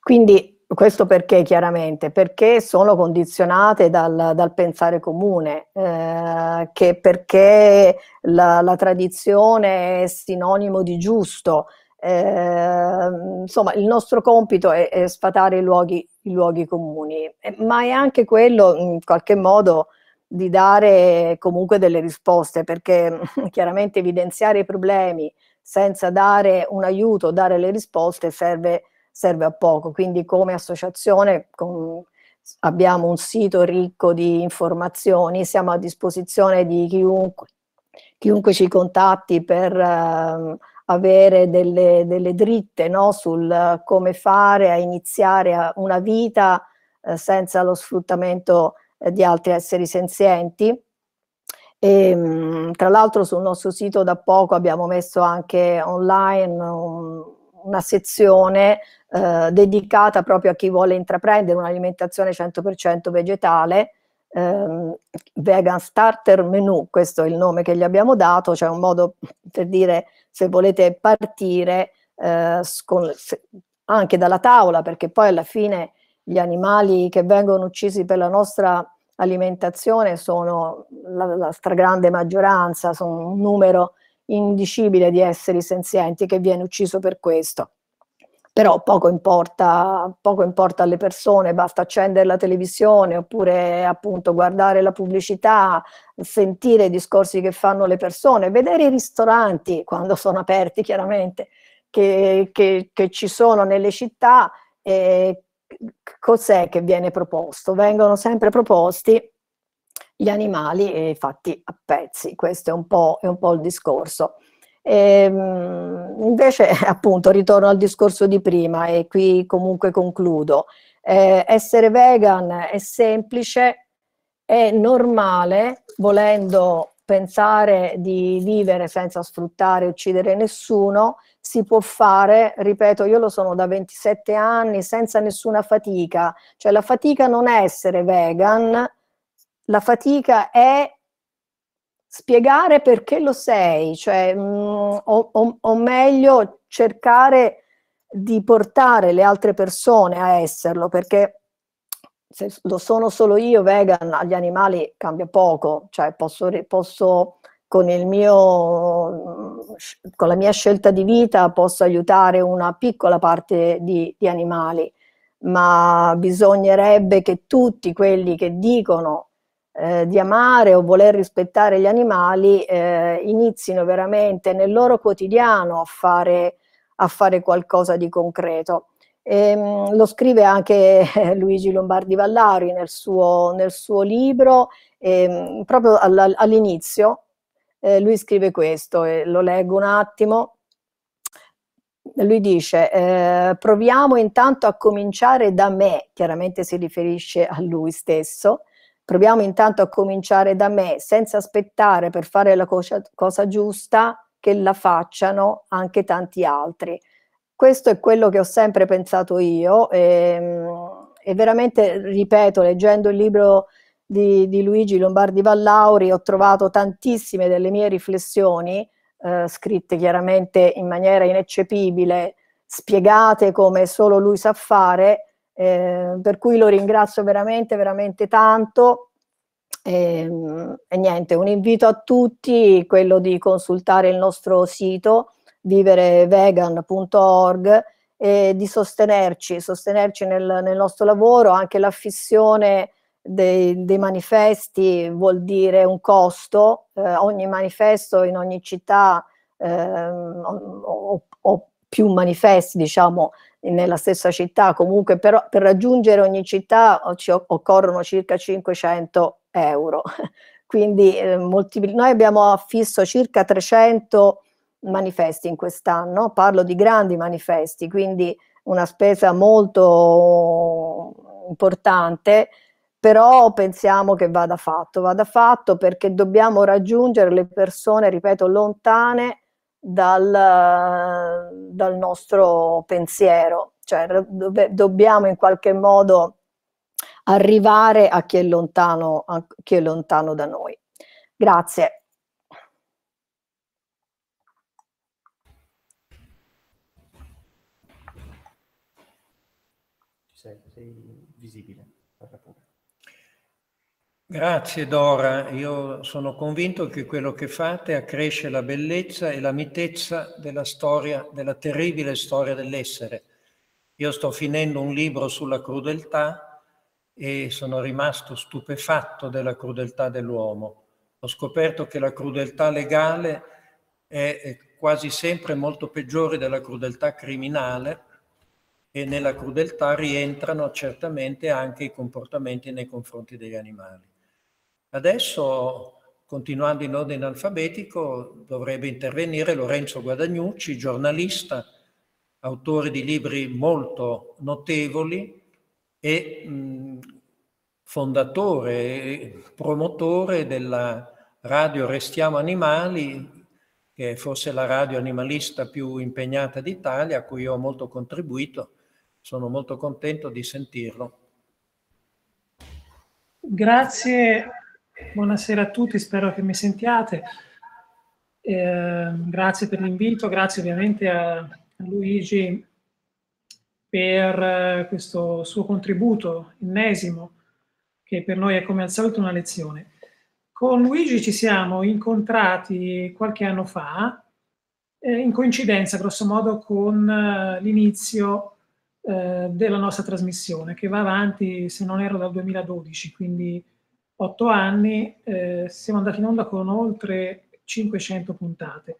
quindi questo perché chiaramente? Perché sono condizionate dal, dal pensare comune, eh, che perché la, la, tradizione è sinonimo di giusto. Eh, insomma, il nostro compito è, è sfatare i luoghi, i luoghi comuni, ma è anche quello in qualche modo di dare comunque delle risposte, perché chiaramente evidenziare i problemi senza dare un aiuto, dare le risposte serve serve a poco, quindi come associazione con, abbiamo un sito ricco di informazioni, siamo a disposizione di chiunque, chiunque ci contatti per uh, avere delle, delle dritte no, sul come fare a iniziare una vita uh, senza lo sfruttamento eh, di altri esseri senzienti. E, mh, tra l'altro sul nostro sito da poco abbiamo messo anche online un, una sezione eh, dedicata proprio a chi vuole intraprendere un'alimentazione 100% vegetale, ehm, Vegan Starter Menu, questo è il nome che gli abbiamo dato, cioè un modo per dire se volete partire eh, anche dalla tavola, perché poi alla fine gli animali che vengono uccisi per la nostra alimentazione sono la, la stragrande maggioranza, sono un numero indicibile di esseri senzienti che viene ucciso per questo. Però poco importa, poco importa alle persone, basta accendere la televisione oppure appunto guardare la pubblicità, sentire i discorsi che fanno le persone, vedere i ristoranti quando sono aperti chiaramente, che, che, che ci sono nelle città, eh, cos'è che viene proposto? Vengono sempre proposti gli animali fatti a pezzi, questo è un po', è un po il discorso. E, ehm, invece, appunto, ritorno al discorso di prima e qui comunque concludo. Eh, essere vegan è semplice, è normale, volendo pensare di vivere senza sfruttare e uccidere nessuno, si può fare, ripeto, io lo sono da 27 anni senza nessuna fatica, cioè la fatica non è essere vegan, la fatica è spiegare perché lo sei, cioè, mh, mm, o, o, o meglio cercare di portare le altre persone a esserlo, perché se lo sono solo io vegan, agli animali cambia poco, cioè posso, posso con, mio, con, la mia scelta di vita posso aiutare una piccola parte di, di animali, ma bisognerebbe che tutti quelli che dicono eh, di amare o voler rispettare gli animali eh, inizino veramente nel loro quotidiano a fare, a fare qualcosa di concreto. E, ehm, lo scrive anche Luigi Lombardi Vallari nel suo, nel suo libro, e, ehm, proprio all'inizio eh, lui scrive questo, e lo leggo un attimo. Lui dice, eh, proviamo intanto a cominciare da me, chiaramente si riferisce a lui stesso, proviamo intanto a cominciare da me, senza aspettare per fare la cosa, cosa giusta che la facciano anche tanti altri questo è quello che ho sempre pensato io e, ehm, e veramente, ripeto, leggendo il libro di, di, Luigi Lombardi Vallauri ho trovato tantissime delle mie riflessioni, eh, scritte chiaramente in maniera ineccepibile, spiegate come solo lui sa fare, eh, per cui lo ringrazio veramente, veramente tanto. E, ehm, e niente, un invito a tutti, quello di consultare il nostro sito viverevegan.org e di sostenerci, sostenerci nel, nel nostro lavoro, anche l'affissione dei, dei, manifesti vuol dire un costo, eh, ogni manifesto in ogni città eh, o, o, più manifesti diciamo nella stessa città, comunque però per raggiungere ogni città ci occorrono circa 500 euro, quindi eh, noi abbiamo affisso circa 300 manifesti in quest'anno, parlo di grandi manifesti, quindi una spesa molto importante, però pensiamo che vada fatto, vada fatto perché dobbiamo raggiungere le persone, ripeto, lontane dal, dal nostro pensiero, cioè dove, dobbiamo in qualche modo arrivare a chi è lontano, a chi è lontano da noi. Grazie. sei visibile. Grazie Dora, io sono convinto che quello che fate accresce la bellezza e la mitezza della storia, della terribile storia dell'essere. Io sto finendo un libro sulla crudeltà e sono rimasto stupefatto della crudeltà dell'uomo. Ho scoperto che la crudeltà legale è quasi sempre molto peggiore della crudeltà criminale e nella crudeltà rientrano certamente anche i comportamenti nei confronti degli animali. Adesso, continuando in ordine alfabetico, dovrebbe intervenire Lorenzo Guadagnucci, giornalista, autore di libri molto notevoli e mh, fondatore e promotore della radio Restiamo Animali, che è forse la radio animalista più impegnata d'Italia, a cui ho molto contribuito. Sono molto contento di sentirlo. Grazie, buonasera a tutti, spero che mi sentiate. Eh, grazie per l'invito, grazie ovviamente a, Luigi per eh, questo suo contributo ennesimo, che per noi è come al solito una lezione. Con Luigi ci siamo incontrati qualche anno fa, eh, in coincidenza grosso modo con eh, l'inizio eh, della nostra trasmissione, che va avanti, se non erro, dal 2012, quindi otto anni, eh, siamo andati in onda con oltre 500 puntate.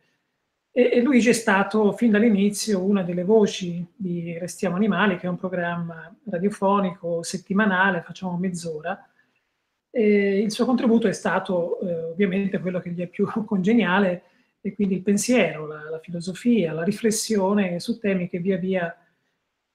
E, e Luigi è stato fin dall'inizio una delle voci di Restiamo Animali, che è un programma radiofonico settimanale, facciamo mezz'ora. E il suo contributo è stato eh, ovviamente quello che gli è più congeniale, e quindi il pensiero, la, la filosofia, la riflessione su temi che via via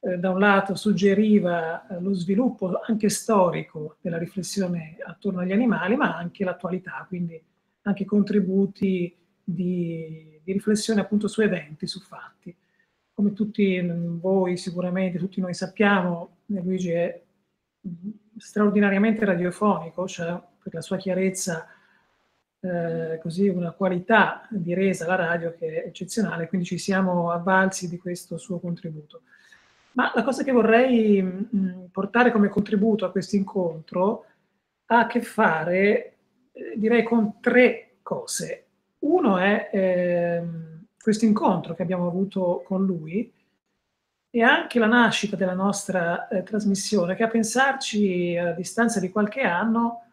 eh, da un lato suggeriva eh, lo sviluppo anche storico della riflessione attorno agli animali, ma anche l'attualità, quindi anche contributi di, di riflessione appunto su eventi, su fatti. Come tutti voi sicuramente, tutti noi sappiamo, Luigi è straordinariamente radiofonico, cioè per la sua chiarezza, eh, così una qualità di resa alla radio che è eccezionale, quindi ci siamo avvalsi di questo suo contributo. Ma la cosa che vorrei mh, portare come contributo a questo incontro ha a che fare, eh, direi, con tre cose. Uno è eh, questo incontro che abbiamo avuto con lui e anche la nascita della nostra eh, trasmissione, che a pensarci a distanza di qualche anno,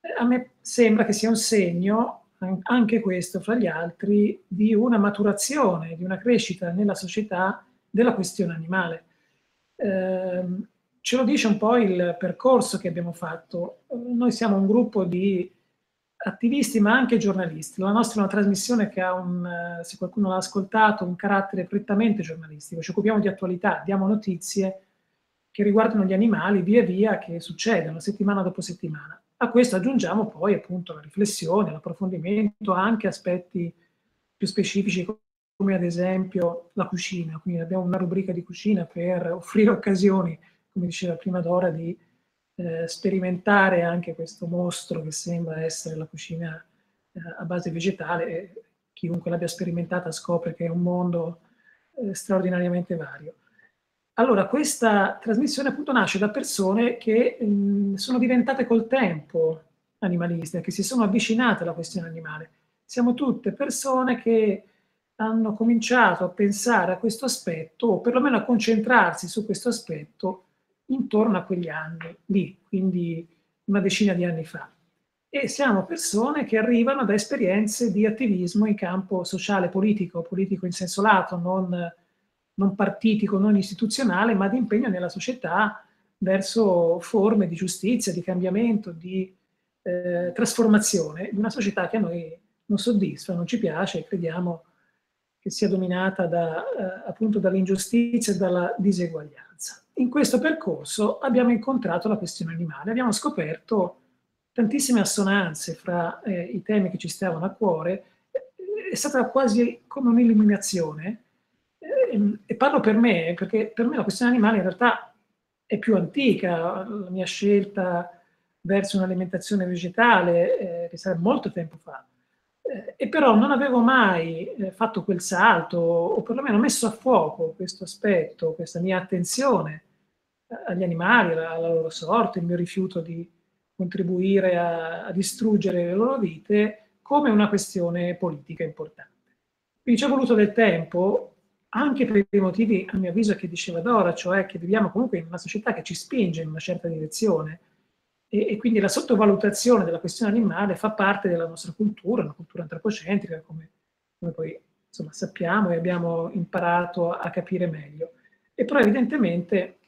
eh, a me sembra che sia un segno, anche questo fra gli altri, di una maturazione, di una crescita nella società della questione animale. Eh, ce lo dice un po' il percorso che abbiamo fatto. Noi siamo un gruppo di attivisti ma anche giornalisti. La nostra è una trasmissione che ha un, eh, se qualcuno l'ha ascoltato, un carattere prettamente giornalistico. Ci occupiamo di attualità, diamo notizie che riguardano gli animali via via che succedono settimana dopo settimana. A questo aggiungiamo poi appunto la riflessione, l'approfondimento, anche aspetti più specifici come ad esempio la cucina. Quindi abbiamo una rubrica di cucina per offrire occasioni, come diceva prima Dora, di eh, sperimentare anche questo mostro che sembra essere la cucina eh, a base vegetale chiunque l'abbia sperimentata scopre che è un mondo eh, straordinariamente vario. Allora, questa trasmissione appunto nasce da persone che mh, mm, sono diventate col tempo animaliste, che si sono avvicinate alla questione animale. Siamo tutte persone che hanno cominciato a pensare a questo aspetto, o perlomeno a concentrarsi su questo aspetto, intorno a quegli anni lì, quindi una decina di anni fa. E siamo persone che arrivano da esperienze di attivismo in campo sociale, politico, politico in senso lato, non, non partitico, non istituzionale, ma di impegno nella società verso forme di giustizia, di cambiamento, di eh, trasformazione di una società che a noi non soddisfa, non ci piace e crediamo che sia dominata da, eh, appunto dall'ingiustizia e dalla diseguaglianza. In questo percorso abbiamo incontrato la questione animale, abbiamo scoperto tantissime assonanze fra eh, i temi che ci stavano a cuore, è stata quasi come un'illuminazione, eh, e parlo per me, perché per me la questione animale in realtà è più antica, la mia scelta verso un'alimentazione vegetale eh, risale molto tempo fa, eh, e però non avevo mai eh, fatto quel salto, o perlomeno messo a fuoco questo aspetto, questa mia attenzione agli animali, alla, loro sorte, il mio rifiuto di contribuire a, a distruggere le loro vite come una questione politica importante. Quindi ci è voluto del tempo, anche per i motivi, a mio avviso, che diceva Dora, cioè che viviamo comunque in una società che ci spinge in una certa direzione e, e quindi la sottovalutazione della questione animale fa parte della nostra cultura, una cultura antropocentrica, come, come poi insomma, sappiamo e abbiamo imparato a capire meglio. E però evidentemente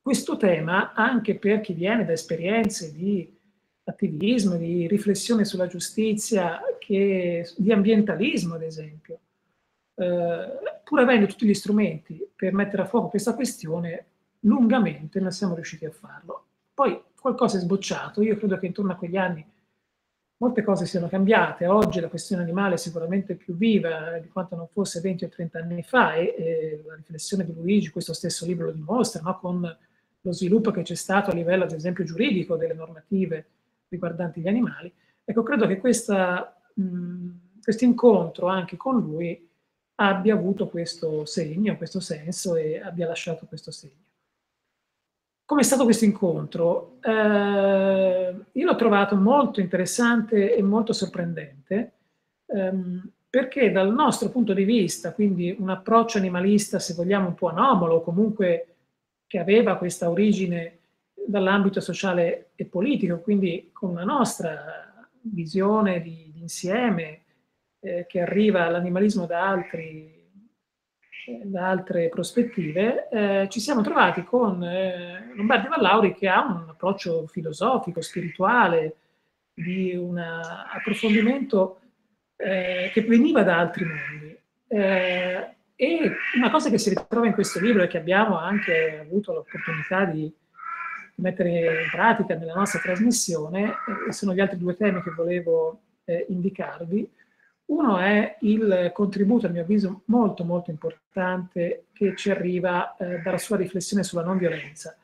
questo tema, anche per chi viene da esperienze di attivismo, di riflessione sulla giustizia, che, di ambientalismo ad esempio, eh, pur avendo tutti gli strumenti per mettere a fuoco questa questione, lungamente non siamo riusciti a farlo. Poi qualcosa è sbocciato. Io credo che intorno a quegli anni molte cose siano cambiate. Oggi la questione animale è sicuramente più viva di quanto non fosse 20 o 30 anni fa e, e la riflessione di Luigi, questo stesso libro lo dimostra, no? con lo sviluppo che c'è stato a livello, ad esempio, giuridico delle normative riguardanti gli animali. Ecco, credo che questo incontro anche con lui abbia avuto questo segno, questo senso e abbia lasciato questo segno. Come è stato questo incontro? Eh, io l'ho trovato molto interessante e molto sorprendente ehm, perché dal nostro punto di vista, quindi un approccio animalista, se vogliamo, un po' anomalo, o comunque che aveva questa origine dall'ambito sociale e politico, quindi con una nostra visione di, di insieme eh, che arriva all'animalismo da altri da altre prospettive, eh, ci siamo trovati con eh, Lombardi Vallauri che ha un approccio filosofico, spirituale, di un approfondimento eh, che veniva da altri mondi. Eh, e una cosa che si ritrova in questo libro e che abbiamo anche avuto l'opportunità di mettere in pratica nella nostra trasmissione, eh, sono gli altri due temi che volevo eh, indicarvi, uno è il contributo, a mio avviso, molto molto importante che ci arriva eh, dalla sua riflessione sulla non violenza.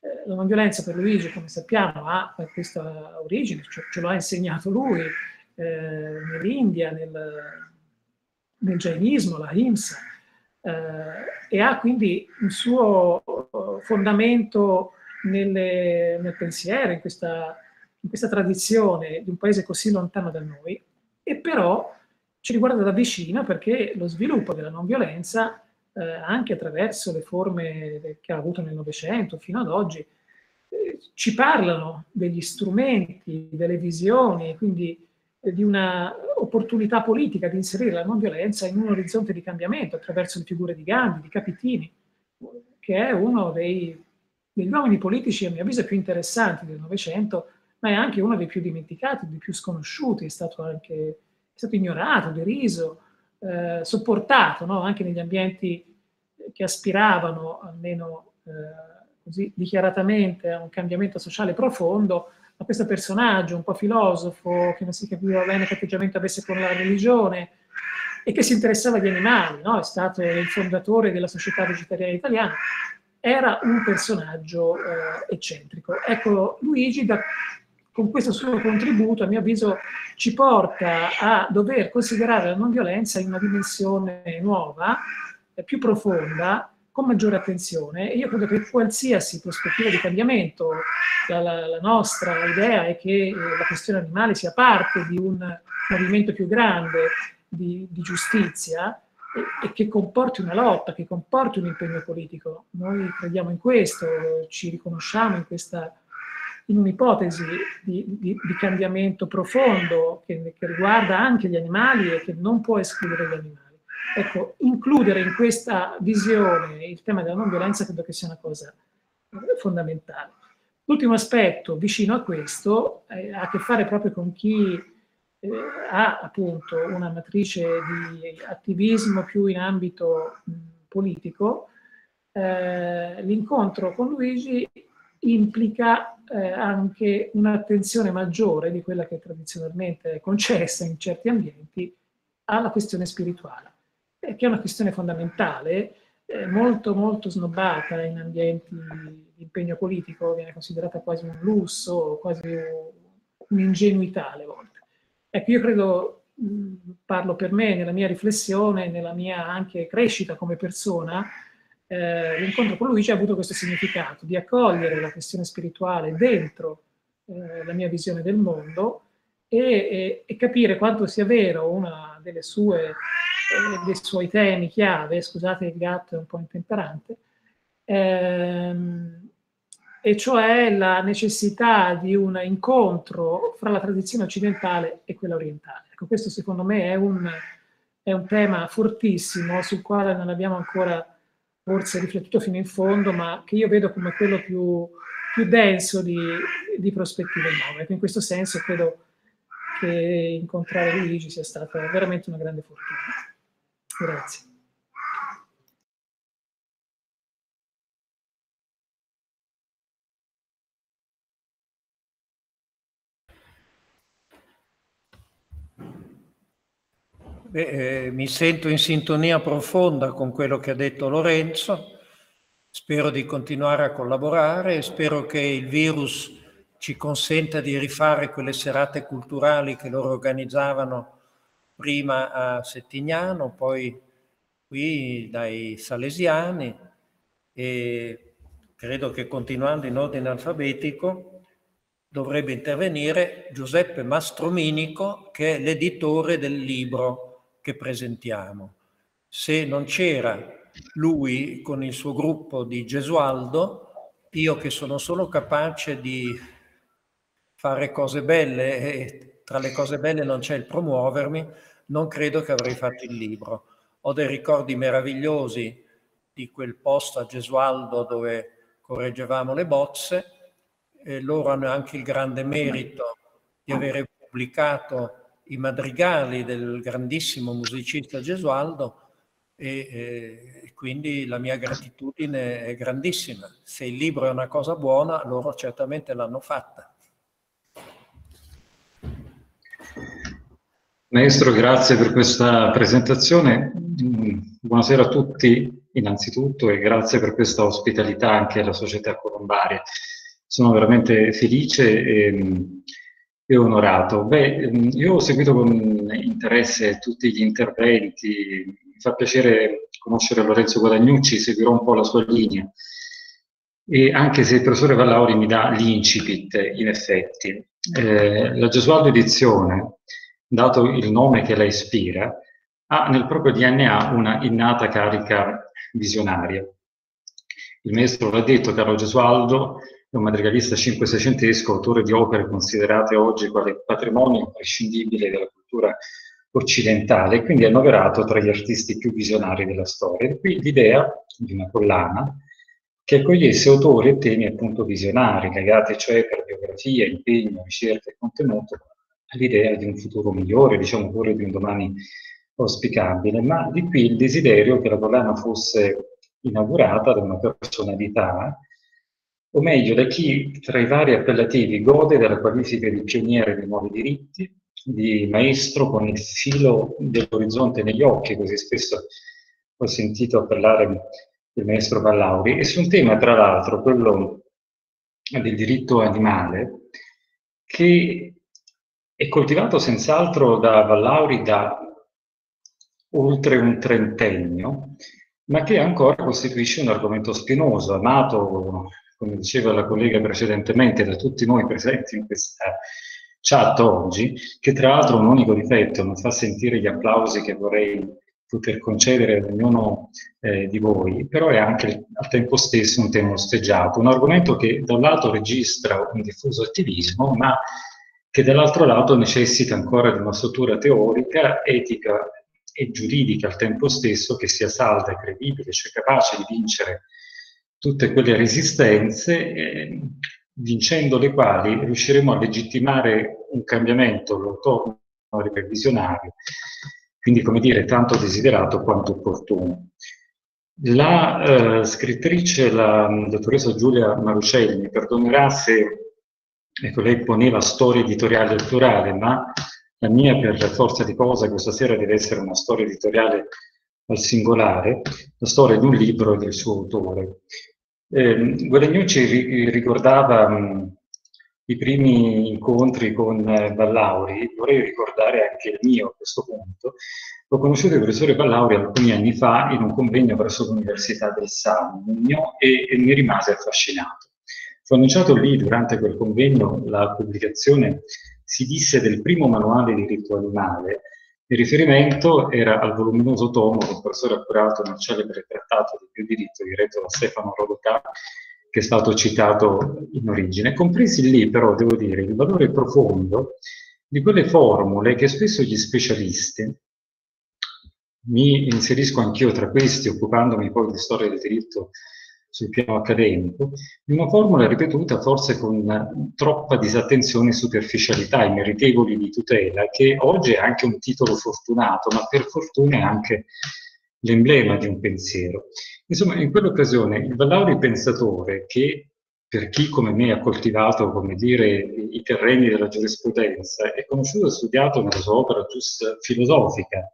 Eh, la non violenza per Luigi, come sappiamo, ha questa origine, cioè, ce lo insegnato lui eh, nell'India, nel, nel jainismo, la Himsa, eh, e ha quindi un suo fondamento nelle, nel pensiero, in questa, in questa tradizione di un paese così lontano da noi, e però ci riguarda da vicino perché lo sviluppo della non violenza, eh, anche attraverso le forme che ha avuto nel Novecento fino ad oggi, eh, ci parlano degli strumenti, delle visioni, quindi eh, di una opportunità politica di inserire la non violenza in un orizzonte di cambiamento attraverso le figure di Gandhi, di Capitini, che è uno dei, degli uomini politici, a mio avviso, più interessanti del Novecento, ma è anche uno dei più dimenticati, dei più sconosciuti, è stato anche è stato ignorato, deriso, eh, sopportato no? anche negli ambienti che aspiravano, almeno eh, così dichiaratamente, a un cambiamento sociale profondo, a questo personaggio un po' filosofo, che non si capiva bene che atteggiamento avesse con la religione e che si interessava agli animali, no? è stato il fondatore della Società Vegetariana Italiana, era un personaggio eh, eccentrico. Ecco, Luigi da con questo suo contributo, a mio avviso, ci porta a dover considerare la non violenza in una dimensione nuova, più profonda, con maggiore attenzione. E io credo che qualsiasi prospettiva di cambiamento, la, la, nostra idea è che eh, la questione animale sia parte di un movimento più grande di, di giustizia, e che comporti una lotta, che comporti un impegno politico. Noi crediamo in questo, ci riconosciamo in questa in un'ipotesi di, di, di, cambiamento profondo che, che, riguarda anche gli animali e che non può escludere gli animali. Ecco, includere in questa visione il tema della non violenza credo che sia una cosa eh, fondamentale. L'ultimo aspetto vicino a questo eh, ha a che fare proprio con chi eh, ha appunto una matrice di attivismo più in ambito mh, politico. Eh, l'incontro con Luigi implica eh, anche un'attenzione maggiore di quella che tradizionalmente è concessa in certi ambienti alla questione spirituale, eh, che è una questione fondamentale, eh, molto molto snobbata in ambienti di impegno politico, viene considerata quasi un lusso, quasi un'ingenuità alle volte. Ecco, io credo, mh, parlo per me, nella mia riflessione, nella mia anche crescita come persona, eh, l'incontro con Luigi ha avuto questo significato, di accogliere la questione spirituale dentro eh, la mia visione del mondo e, e, e, capire quanto sia vero uno dei suoi temi chiave, scusate il gatto è un po' intemperante, ehm, e cioè la necessità di un incontro fra la tradizione occidentale e quella orientale. Ecco, questo secondo me è un, è un tema fortissimo sul quale non abbiamo ancora forse riflettuto fino in fondo, ma che io vedo come quello più, più denso di, di prospettive nuove. In questo senso credo che incontrare Luigi sia stata veramente una grande fortuna. Grazie. Beh, eh, mi sento in sintonia profonda con quello che ha detto Lorenzo, spero di continuare a collaborare e spero che il virus ci consenta di rifare quelle serate culturali che loro organizzavano prima a Settignano, poi qui dai Salesiani e credo che continuando in ordine alfabetico dovrebbe intervenire Giuseppe Mastrominico che è l'editore del libro che presentiamo. Se non c'era lui con il suo gruppo di Gesualdo, io che sono solo capace di fare cose belle e tra le cose belle non c'è il promuovermi, non credo che avrei fatto il libro. Ho dei ricordi meravigliosi di quel posto a Gesualdo dove correggevamo le bozze e loro hanno anche il grande merito di avere pubblicato i madrigali del grandissimo musicista Gesualdo e, e, quindi la mia gratitudine è grandissima. Se il libro è una cosa buona, loro certamente l'hanno fatta. Maestro, grazie per questa presentazione. Buonasera a tutti innanzitutto e grazie per questa ospitalità anche alla società colombaria. Sono veramente felice e e onorato. Beh, mm, io ho seguito con interesse tutti gli interventi, mi fa piacere conoscere Lorenzo Guadagnucci, seguirò un po' la sua linea. E anche se il professore Vallauri mi dà l'incipit, in effetti. Eh, la Gesualdo Edizione, dato il nome che la ispira, ha nel proprio DNA una innata carica visionaria. Il maestro l'ha detto, Carlo Gesualdo, è un madrigalista cinque-seicentesco, autore di opere considerate oggi quale patrimonio imprescindibile della cultura occidentale, quindi annoverato tra gli artisti più visionari della storia. E qui l'idea di una collana che accogliesse autori e temi appunto visionari, legati cioè per biografia, impegno, ricerca e contenuto, all'idea di un futuro migliore, diciamo pure di un domani auspicabile, ma di qui il desiderio che la collana fosse inaugurata da una personalità o meglio da chi tra i vari appellativi gode della qualifica di pioniere dei nuovi diritti, di maestro con il filo dell'orizzonte negli occhi, così spesso ho sentito appellare il maestro Vallauri, e su un tema tra l'altro, quello del diritto animale, che è coltivato senz'altro da Vallauri da oltre un trentennio, ma che ancora costituisce un argomento spinoso, amato come diceva la collega precedentemente, da tutti noi presenti in questa chat oggi, che tra l'altro un unico difetto, non fa sentire gli applausi che vorrei poter concedere ad ognuno eh, di voi, però è anche al tempo stesso un tema osteggiato, un argomento che da un lato registra un diffuso attivismo, ma che dall'altro lato necessita ancora di una struttura teorica, etica e giuridica al tempo stesso che sia salda e credibile, cioè capace di vincere tutte quelle resistenze, eh, vincendo le quali riusciremo a legittimare un cambiamento, lo torno visionario, quindi come dire tanto desiderato quanto opportuno. La eh, scrittrice, la dottoressa Giulia Marucelli, mi perdonerà se ecco, lei poneva storia editoriale al plurale, ma la mia per forza di cosa questa sera deve essere una storia editoriale al singolare, la storia di un libro e del suo autore. Eh, Guadagnucci ri ricordava mh, i primi incontri con eh, Ballauri, vorrei ricordare anche il mio a questo punto. Ho conosciuto il professore Ballauri alcuni anni fa in un convegno presso l'Università del Sannio e, e mi rimase affascinato. Fu annunciato lì durante quel convegno la pubblicazione, si disse, del primo manuale di diritto animale, il riferimento era al voluminoso tomo il professore ha curato nel celebre trattato di più diritto diretto da Stefano Rodotà, che è stato citato in origine. Compresi lì, però, devo dire, il valore profondo di quelle formule che spesso gli specialisti, mi inserisco anch'io tra questi, occupandomi poi di storia del diritto sul piano accademico, di una formula ripetuta forse con troppa disattenzione e superficialità, immeritevoli di tutela, che oggi è anche un titolo fortunato, ma per fortuna è anche l'emblema di un pensiero. Insomma, in quell'occasione il Vallauri pensatore, che per chi come me ha coltivato, come dire, i terreni della giurisprudenza, è conosciuto e studiato nella sua opera giusta filosofica,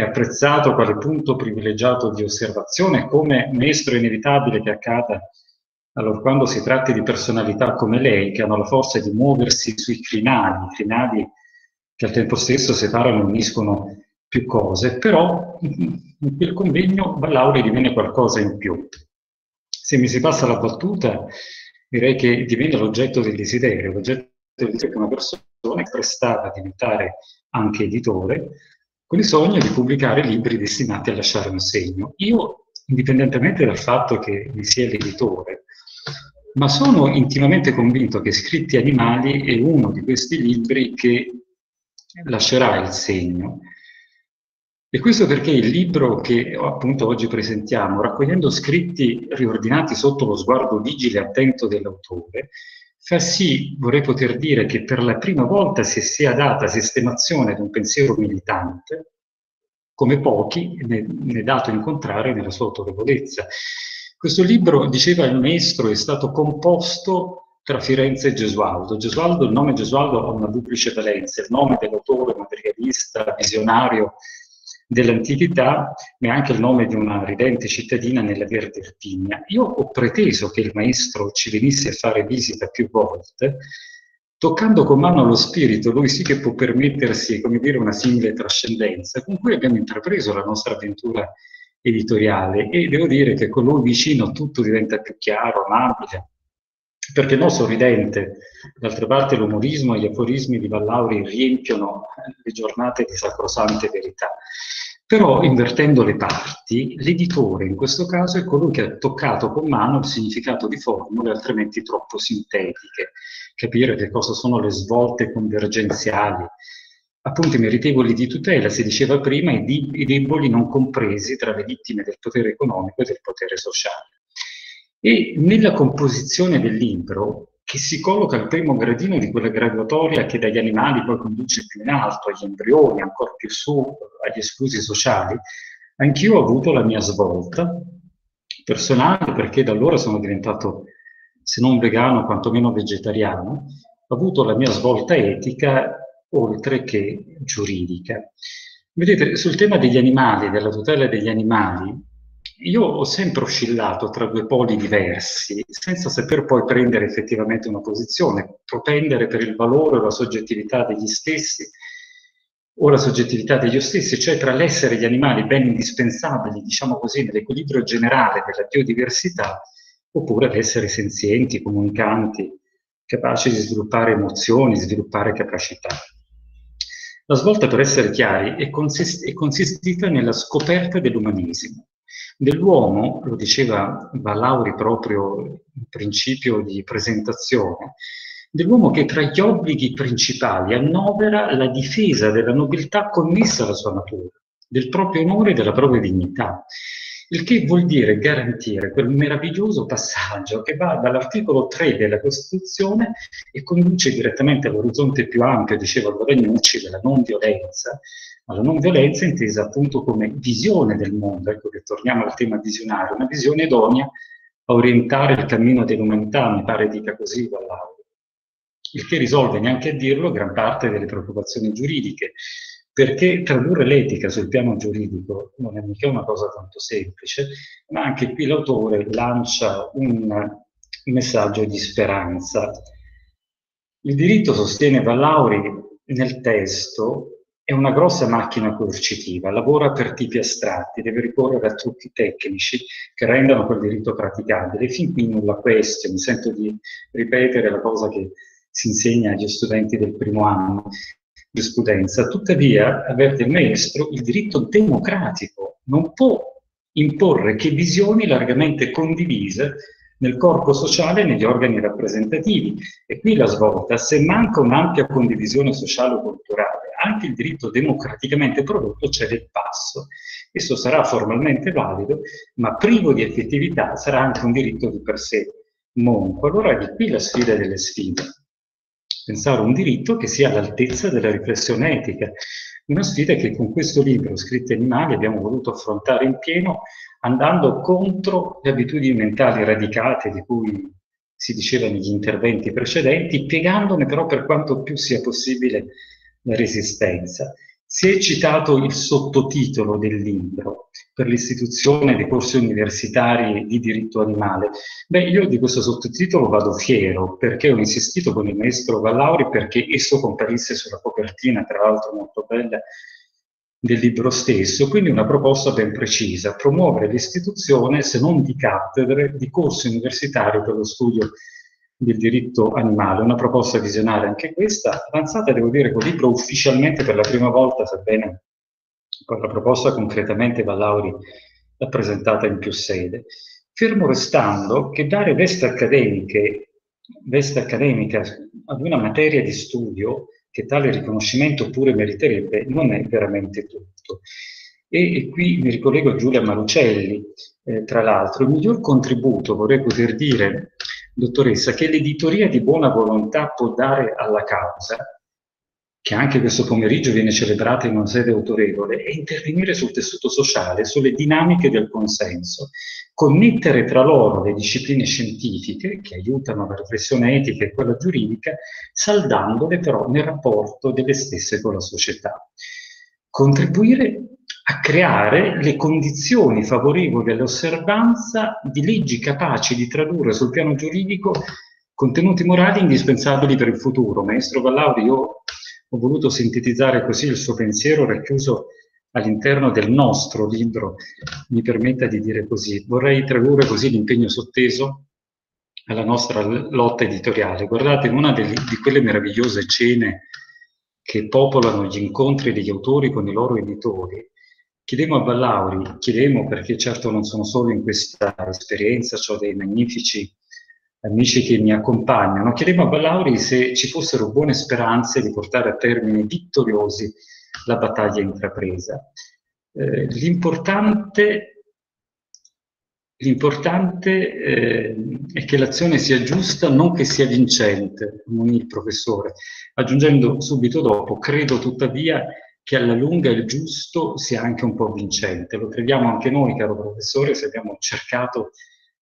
è apprezzato quale punto privilegiato di osservazione, come maestro inevitabile che accada allora, quando si tratti di personalità come lei, che hanno la forza di muoversi sui crinali, crinali che al tempo stesso separano e uniscono più cose, però in quel convegno Ballauri diviene qualcosa in più. Se mi si passa la battuta, direi che diventa l'oggetto del desiderio, l'oggetto del desiderio che una persona è prestata a diventare anche editore, con il sogno di pubblicare libri destinati a lasciare un segno. Io, indipendentemente dal fatto che mi sia l'editore, ma sono intimamente convinto che Scritti Animali è uno di questi libri che lascerà il segno. E questo perché il libro che appunto oggi presentiamo, raccogliendo scritti riordinati sotto lo sguardo vigile e attento dell'autore, fa sì, vorrei poter dire, che per la prima volta si sia data sistemazione ad un pensiero militante, come pochi ne, ne è dato incontrare nella sua autorevolezza. Questo libro, diceva il maestro, è stato composto tra Firenze e Gesualdo. Gesualdo, il nome Gesualdo ha una duplice valenza, il nome dell'autore materialista, visionario dell'antichità, ma è anche il nome di una ridente cittadina nella Verde Irpinia. Io ho preteso che il maestro ci venisse a fare visita più volte, toccando con mano lo spirito, lui sì che può permettersi, come dire, una simile trascendenza, con cui abbiamo intrapreso la nostra avventura editoriale. E devo dire che con lui vicino tutto diventa più chiaro, amabile, perché no sorridente. D'altra parte l'umorismo e gli aforismi di Vallauri riempiono le giornate di sacrosante verità. Però invertendo le parti, l'editore in questo caso è colui che ha toccato con mano il significato di formule altrimenti troppo sintetiche, capire che cosa sono le svolte convergenziali, appunto i meritevoli di tutela, si diceva prima, e i deboli non compresi tra le vittime del potere economico e del potere sociale. E nella composizione del libro, che si colloca al primo gradino di quella graduatoria che dagli animali poi conduce più in alto, agli embrioni, ancora più su, agli esclusi sociali, anch'io ho avuto la mia svolta personale, perché da allora sono diventato, se non vegano, quantomeno vegetariano, ho avuto la mia svolta etica oltre che giuridica. Vedete, sul tema degli animali, della tutela degli animali, io ho sempre oscillato tra due poli diversi, senza saper poi prendere effettivamente una posizione, propendere per il valore o la soggettività degli stessi o la soggettività degli stessi, cioè tra l'essere gli animali ben indispensabili, diciamo così, nell'equilibrio generale della biodiversità, oppure l'essere senzienti, comunicanti, capaci di sviluppare emozioni, sviluppare capacità. La svolta, per essere chiari, è, è consistita nella scoperta dell'umanesimo, dell'uomo, lo diceva Valauri proprio in principio di presentazione, dell'uomo che tra gli obblighi principali annovera la difesa della nobiltà connessa alla sua natura, del proprio onore e della propria dignità il che vuol dire garantire quel meraviglioso passaggio che va dall'articolo 3 della Costituzione e conduce direttamente all'orizzonte più ampio, diceva Guadagnucci, della non violenza, ma la non violenza intesa appunto come visione del mondo, ecco che torniamo al tema visionario, una visione idonea a orientare il cammino dell'umanità, mi pare dica così Vallardo, il che risolve, neanche a dirlo, gran parte delle preoccupazioni giuridiche, perché tradurre l'etica sul piano giuridico non è mica una cosa tanto semplice, ma anche qui l'autore lancia un messaggio di speranza. Il diritto, sostiene Vallauri nel testo, è una grossa macchina coercitiva, lavora per tipi astratti, deve ricorrere a trucchi tecnici che rendano quel diritto praticabile. Fin qui nulla questo, mi sento di ripetere la cosa che si insegna agli studenti del primo anno, giurisprudenza, tuttavia avverte il maestro, il diritto democratico non può imporre che visioni largamente condivise nel corpo sociale e negli organi rappresentativi. E qui la svolta, se manca un'ampia condivisione sociale o culturale, anche il diritto democraticamente prodotto c'è del passo. Esso sarà formalmente valido, ma privo di effettività sarà anche un diritto di per sé monco. Allora di qui la sfida delle sfide pensare un diritto che sia all'altezza della riflessione etica. Una sfida che con questo libro, Scritti Animali, abbiamo voluto affrontare in pieno, andando contro le abitudini mentali radicate di cui si diceva negli interventi precedenti, piegandone però per quanto più sia possibile la resistenza. Si è citato il sottotitolo del libro per l'istituzione dei corsi universitari di diritto animale. Beh, io di questo sottotitolo vado fiero perché ho insistito con il maestro Vallauri perché esso comparisse sulla copertina, tra l'altro molto bella, del libro stesso, quindi una proposta ben precisa, promuovere l'istituzione, se non di cattedre, di corsi universitari per lo studio del diritto animale, una proposta visionaria anche questa, avanzata devo dire col libro ufficialmente per la prima volta, sebbene con la proposta concretamente Vallauri l'ha presentata in più sede, fermo restando che dare veste accademiche, veste accademica ad una materia di studio che tale riconoscimento pure meriterebbe non è veramente tutto. E, e qui mi ricollego a Giulia Marucelli, eh, tra l'altro, il miglior contributo, vorrei poter dire, dottoressa, che l'editoria di buona volontà può dare alla causa, che anche questo pomeriggio viene celebrata in una sede autorevole, è intervenire sul tessuto sociale, sulle dinamiche del consenso, connettere tra loro le discipline scientifiche che aiutano la riflessione etica e quella giuridica, saldandole però nel rapporto delle stesse con la società. Contribuire a creare le condizioni favorevoli all'osservanza di leggi capaci di tradurre sul piano giuridico contenuti morali indispensabili per il futuro. Maestro Vallauri, io ho voluto sintetizzare così il suo pensiero racchiuso all'interno del nostro libro, mi permetta di dire così. Vorrei tradurre così l'impegno sotteso alla nostra lotta editoriale. Guardate, una delle, di quelle meravigliose cene che popolano gli incontri degli autori con i loro editori, Chiedemo a Ballauri, chiedemo perché certo non sono solo in questa esperienza, ho dei magnifici amici che mi accompagnano, chiedemo a Ballauri se ci fossero buone speranze di portare a termine vittoriosi la battaglia intrapresa. Eh, l'importante, l'importante eh, è che l'azione sia giusta, non che sia vincente, non il professore. Aggiungendo subito dopo, credo tuttavia che alla lunga il giusto sia anche un po' vincente. Lo crediamo anche noi, caro professore, se abbiamo cercato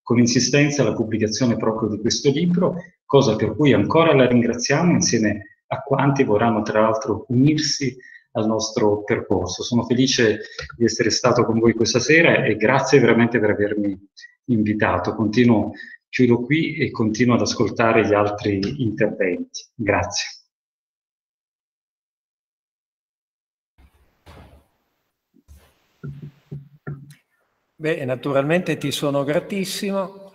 con insistenza la pubblicazione proprio di questo libro, cosa per cui ancora la ringraziamo insieme a quanti vorranno tra l'altro unirsi al nostro percorso. Sono felice di essere stato con voi questa sera e grazie veramente per avermi invitato. Continuo, chiudo qui e continuo ad ascoltare gli altri interventi. Grazie. Beh, naturalmente ti sono gratissimo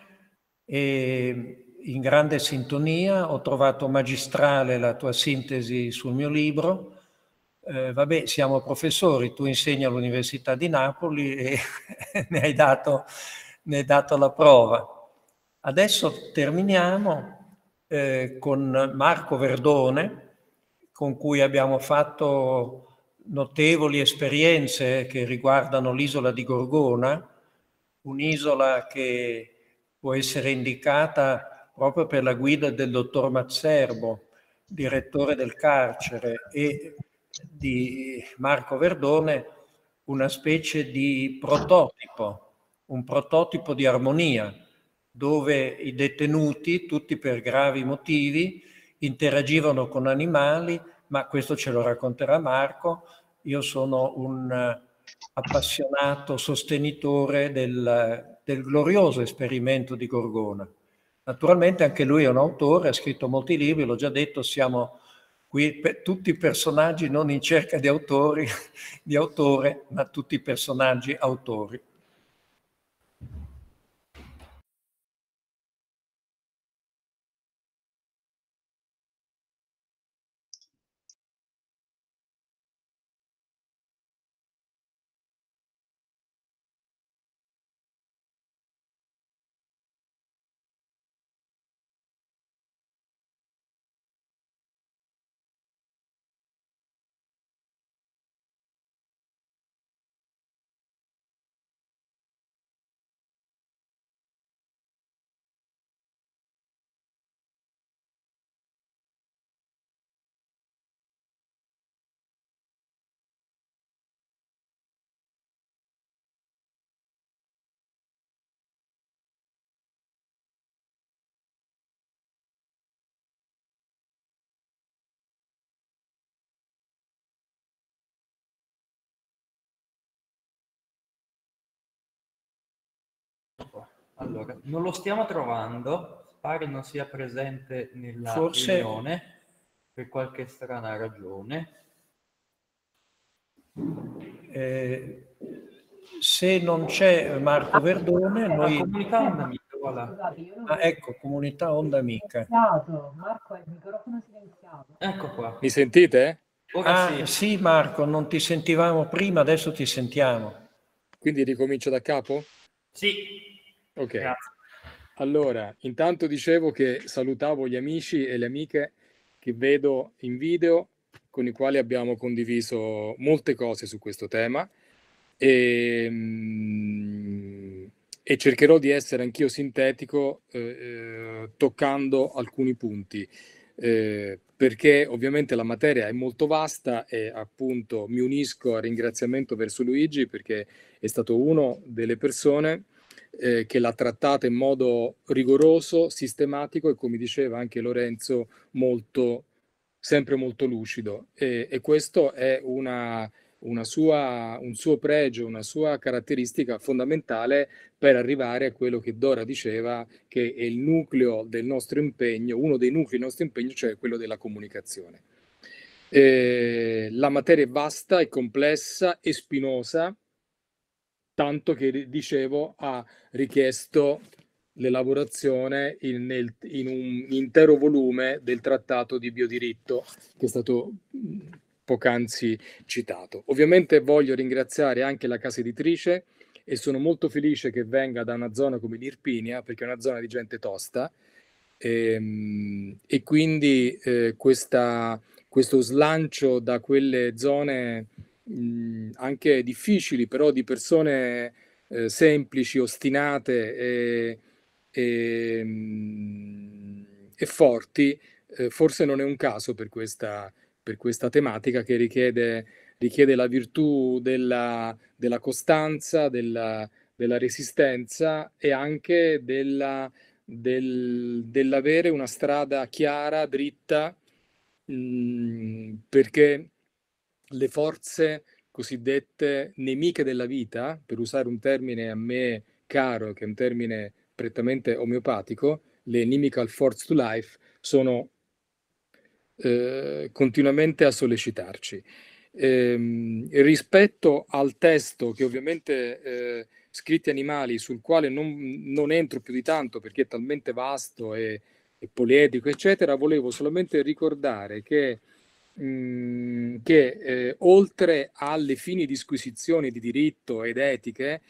e in grande sintonia, ho trovato magistrale la tua sintesi sul mio libro. Eh, vabbè, siamo professori, tu insegni all'Università di Napoli e ne, hai dato, ne hai dato la prova. Adesso terminiamo eh, con Marco Verdone, con cui abbiamo fatto notevoli esperienze che riguardano l'isola di Gorgona, un'isola che può essere indicata proprio per la guida del dottor Mazzerbo, direttore del carcere, e di Marco Verdone, una specie di prototipo, un prototipo di armonia, dove i detenuti, tutti per gravi motivi, interagivano con animali, ma questo ce lo racconterà Marco, io sono un appassionato sostenitore del, del glorioso esperimento di Gorgona. Naturalmente anche lui è un autore, ha scritto molti libri, l'ho già detto, siamo qui per tutti personaggi non in cerca di autori, di autore, ma tutti personaggi autori. Allora, non lo stiamo trovando, pare non sia presente nella Forse- riunione per qualche strana ragione. Eh, se non c'è Marco Verdone, La noi... comunità Onda Amica, voilà. Scusate, io non Ah, ecco, comunità Onda Amica. Marco il microfono silenziato. Ecco qua. Mi sentite? Ora Ah, sì. sì Marco, non ti sentivamo prima, adesso ti sentiamo. Quindi ricomincio da capo? Sì. Ok. Grazie. Allora, intanto dicevo che salutavo gli amici e le amiche che vedo in video con i quali abbiamo condiviso molte cose su questo tema e, mm, e cercherò di essere anch'io sintetico eh, eh, toccando alcuni punti. eh, perché ovviamente la materia è molto vasta e appunto mi unisco al ringraziamento verso Luigi perché è stato uno delle persone eh, che l'ha trattata in modo rigoroso, sistematico e come diceva anche Lorenzo, molto, sempre molto lucido. E, e questo è una, una sua, un suo pregio, una sua caratteristica fondamentale per arrivare a quello che Dora diceva, che è il nucleo del nostro impegno, uno dei nuclei del nostro impegno, cioè quello della comunicazione. Eh, la materia è vasta, è complessa e spinosa, tanto che dicevo ha richiesto l'elaborazione in, nel- in un intero volume del trattato di biodiritto che è stato poc'anzi citato. Ovviamente voglio ringraziare anche la casa editrice e sono molto felice che venga da una zona come l'Irpinia perché è una zona di gente tosta Ehm, e quindi eh, questa- questo slancio da quelle zone mh, anche difficili, però di persone eh, semplici, ostinate e, e, mh, e forti, eh, forse non è un caso per questa, per questa tematica che richiede, richiede la virtù della, della costanza, della, della resistenza e anche della, del- dell'avere una strada chiara, dritta, mh, perché le forze cosiddette nemiche della vita, per usare un termine a me caro, che è un termine prettamente omeopatico, le inimical force to life, sono eh, continuamente a sollecitarci. Ehm, rispetto al testo che ovviamente eh, scritti animali sul quale non, non entro più di tanto perché è talmente vasto e, e poliedrico eccetera volevo solamente ricordare che, mh, che eh, oltre alle fini disquisizioni di diritto ed etiche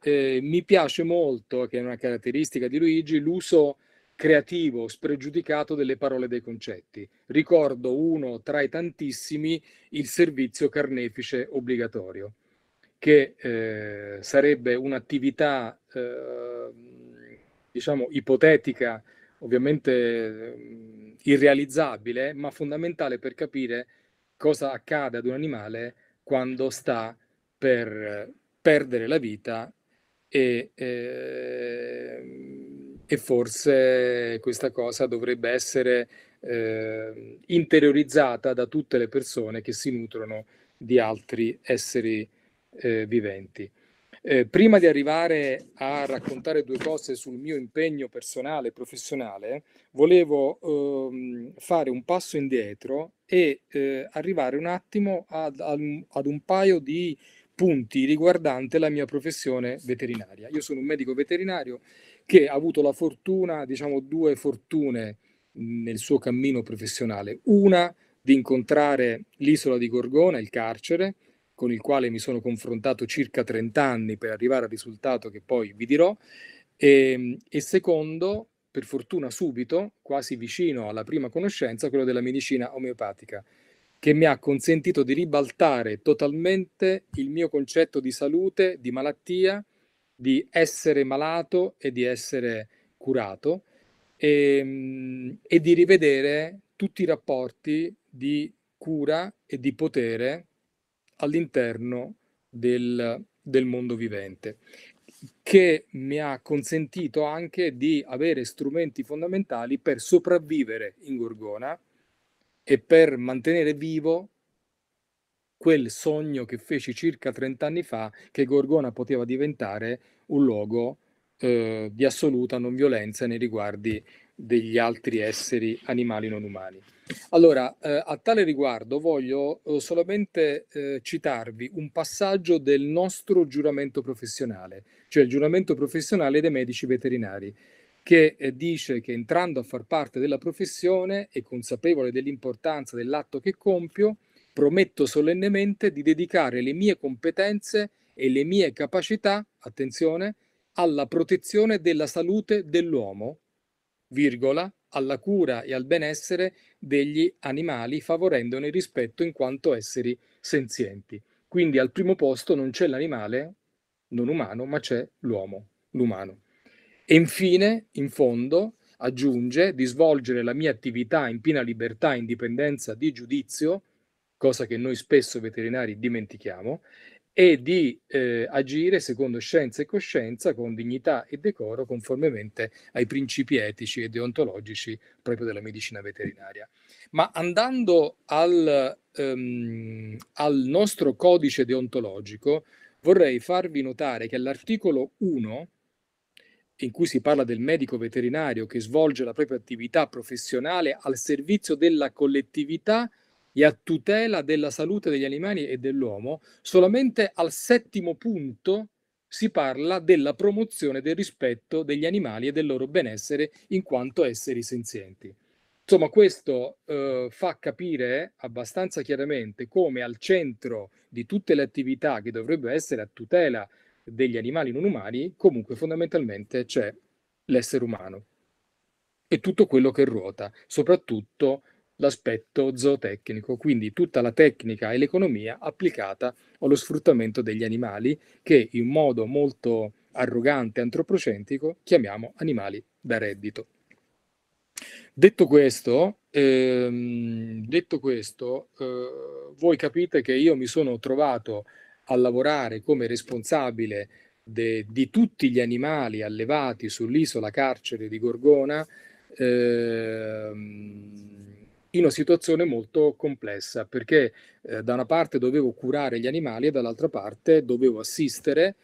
eh, mi piace molto che è una caratteristica di Luigi l'uso creativo, spregiudicato delle parole e dei concetti. Ricordo uno tra i tantissimi, il servizio carnefice obbligatorio, che eh, sarebbe un'attività, eh, diciamo, ipotetica, ovviamente eh, irrealizzabile, ma fondamentale per capire cosa accade ad un animale quando sta per perdere la vita e, eh, e forse questa cosa dovrebbe essere eh, interiorizzata da tutte le persone che si nutrono di altri esseri eh, viventi. Eh, prima di arrivare a raccontare due cose sul mio impegno personale e professionale, volevo ehm, fare un passo indietro e eh, arrivare un attimo ad, ad un- paio di punti riguardante la mia professione veterinaria. Io sono un medico veterinario che ha avuto la fortuna, diciamo due fortune nel suo cammino professionale. Una di incontrare l'isola di Gorgona, il carcere, con il quale mi sono confrontato circa 30 anni per arrivare al risultato che poi vi dirò, e, e secondo, per fortuna subito, quasi vicino alla prima conoscenza, quello della medicina omeopatica, che mi ha consentito di ribaltare totalmente il mio concetto di salute, di malattia, di essere malato e di essere curato e, e di rivedere tutti i rapporti di cura e di potere all'interno del, del mondo vivente, che mi ha consentito anche di avere strumenti fondamentali per sopravvivere in Gorgona e per mantenere vivo quel sogno che feci circa 30 anni fa che Gorgona poteva diventare un luogo eh, di assoluta non violenza nei riguardi degli altri esseri animali non umani. Allora, eh, a tale riguardo voglio eh, solamente eh, citarvi un passaggio del nostro giuramento professionale, cioè il giuramento professionale dei medici veterinari, che eh, dice che entrando a far parte della professione e consapevole dell'importanza dell'atto che compio, prometto solennemente di dedicare le mie competenze e le mie capacità, attenzione, alla protezione della salute dell'uomo, virgola, alla cura e al benessere degli animali, favorendone il rispetto in quanto esseri senzienti. Quindi al primo posto non c'è l'animale non umano, ma c'è l'uomo, l'umano. E infine, in fondo, aggiunge di svolgere la mia attività in piena libertà e indipendenza di giudizio, cosa che noi spesso veterinari dimentichiamo, e di eh, agire secondo scienza e coscienza con dignità e decoro conformemente ai principi etici e deontologici proprio della medicina veterinaria. Ma andando al, um, al nostro codice deontologico, vorrei farvi notare che all'articolo 1, in cui si parla del medico veterinario che svolge la propria attività professionale al servizio della collettività e a tutela della salute degli animali e dell'uomo, solamente al settimo punto si parla della promozione del rispetto degli animali e del loro benessere in quanto esseri senzienti. Insomma, questo eh, fa capire abbastanza chiaramente come al centro di tutte le attività che dovrebbero essere a tutela degli animali non umani, comunque fondamentalmente c'è l'essere umano e tutto quello che ruota, soprattutto l'aspetto zootecnico, quindi tutta la tecnica e l'economia applicata allo sfruttamento degli animali che in modo molto arrogante antropocentrico chiamiamo animali da reddito. Detto questo, ehm, detto questo eh, voi capite che io mi sono trovato a lavorare come responsabile de, di tutti gli animali allevati sull'isola carcere di Gorgona ehm, in una situazione molto complessa perché eh, da una parte dovevo curare gli animali e dall'altra parte dovevo assistere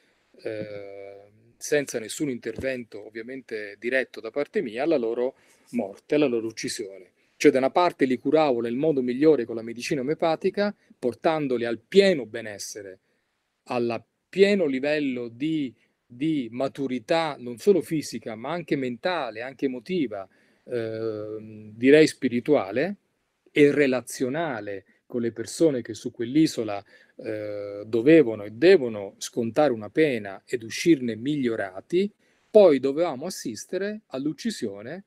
eh, senza nessun intervento ovviamente diretto da parte mia alla loro morte, alla loro uccisione. Cioè da una parte li curavo nel modo migliore con la medicina omeopatica, portandoli al pieno benessere, al pieno livello di, di maturità non solo fisica ma anche mentale, anche emotiva, Ehm, direi spirituale e relazionale con le persone che su quell'isola eh, dovevano e devono scontare una pena ed uscirne migliorati, poi dovevamo assistere all'uccisione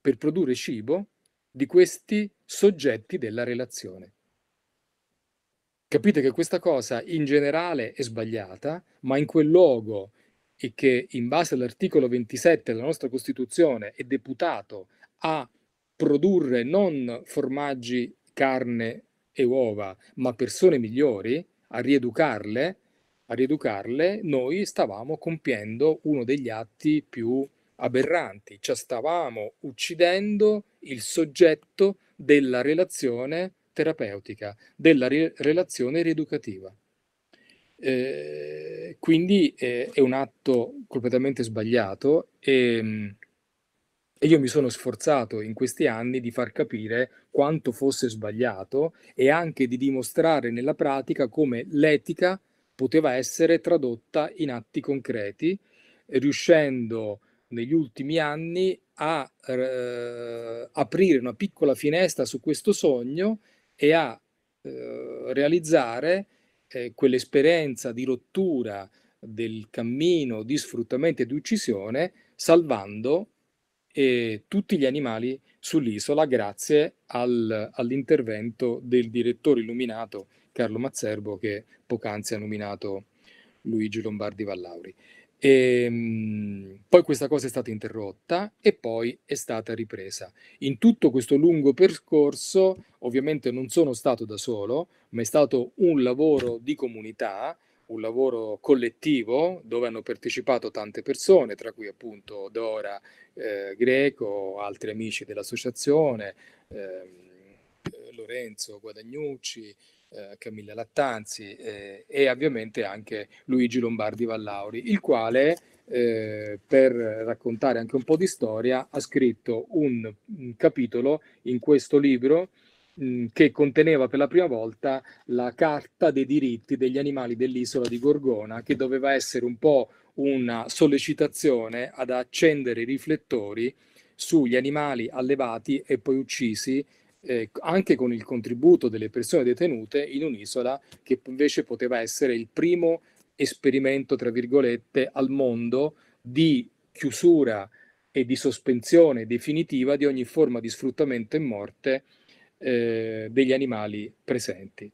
per produrre cibo di questi soggetti della relazione. Capite che questa cosa in generale è sbagliata, ma in quel luogo e che in base all'articolo 27 della nostra Costituzione è deputato a produrre non formaggi, carne e uova, ma persone migliori, a rieducarle, a rieducarle, noi stavamo compiendo uno degli atti più aberranti, cioè stavamo uccidendo il soggetto della relazione terapeutica, della re- relazione rieducativa. Eh, quindi eh, è un atto completamente sbagliato e, ehm, e, io mi sono sforzato in questi anni di far capire quanto fosse sbagliato e anche di dimostrare nella pratica come l'etica poteva essere tradotta in atti concreti, riuscendo negli ultimi anni a eh, aprire una piccola finestra su questo sogno e a eh, realizzare eh, quell'esperienza di rottura del cammino di sfruttamento e di uccisione, salvando eh, tutti gli animali sull'isola grazie al, all'intervento del direttore illuminato Carlo Mazzerbo che poc'anzi ha nominato Luigi Lombardi Vallauri. E, ehm, poi questa cosa è stata interrotta e poi è stata ripresa. In tutto questo lungo percorso, ovviamente non sono stato da solo, ma è stato un lavoro di comunità, un lavoro collettivo dove hanno partecipato tante persone, tra cui appunto Dora eh, Greco, altri amici dell'associazione, eh, Lorenzo Guadagnucci, eh, Camilla Lattanzi eh, e ovviamente anche Luigi Lombardi Vallauri, il quale eh, per raccontare anche un po' di storia, ha scritto un, un capitolo in questo libro che conteneva per la prima volta la carta dei diritti degli animali dell'isola di Gorgona, che doveva essere un po' una sollecitazione ad accendere i riflettori sugli animali allevati e poi uccisi eh, anche con il contributo delle persone detenute in un'isola che invece poteva essere il primo esperimento, tra virgolette, al mondo di chiusura e di sospensione definitiva di ogni forma di sfruttamento e morte eh, degli animali presenti.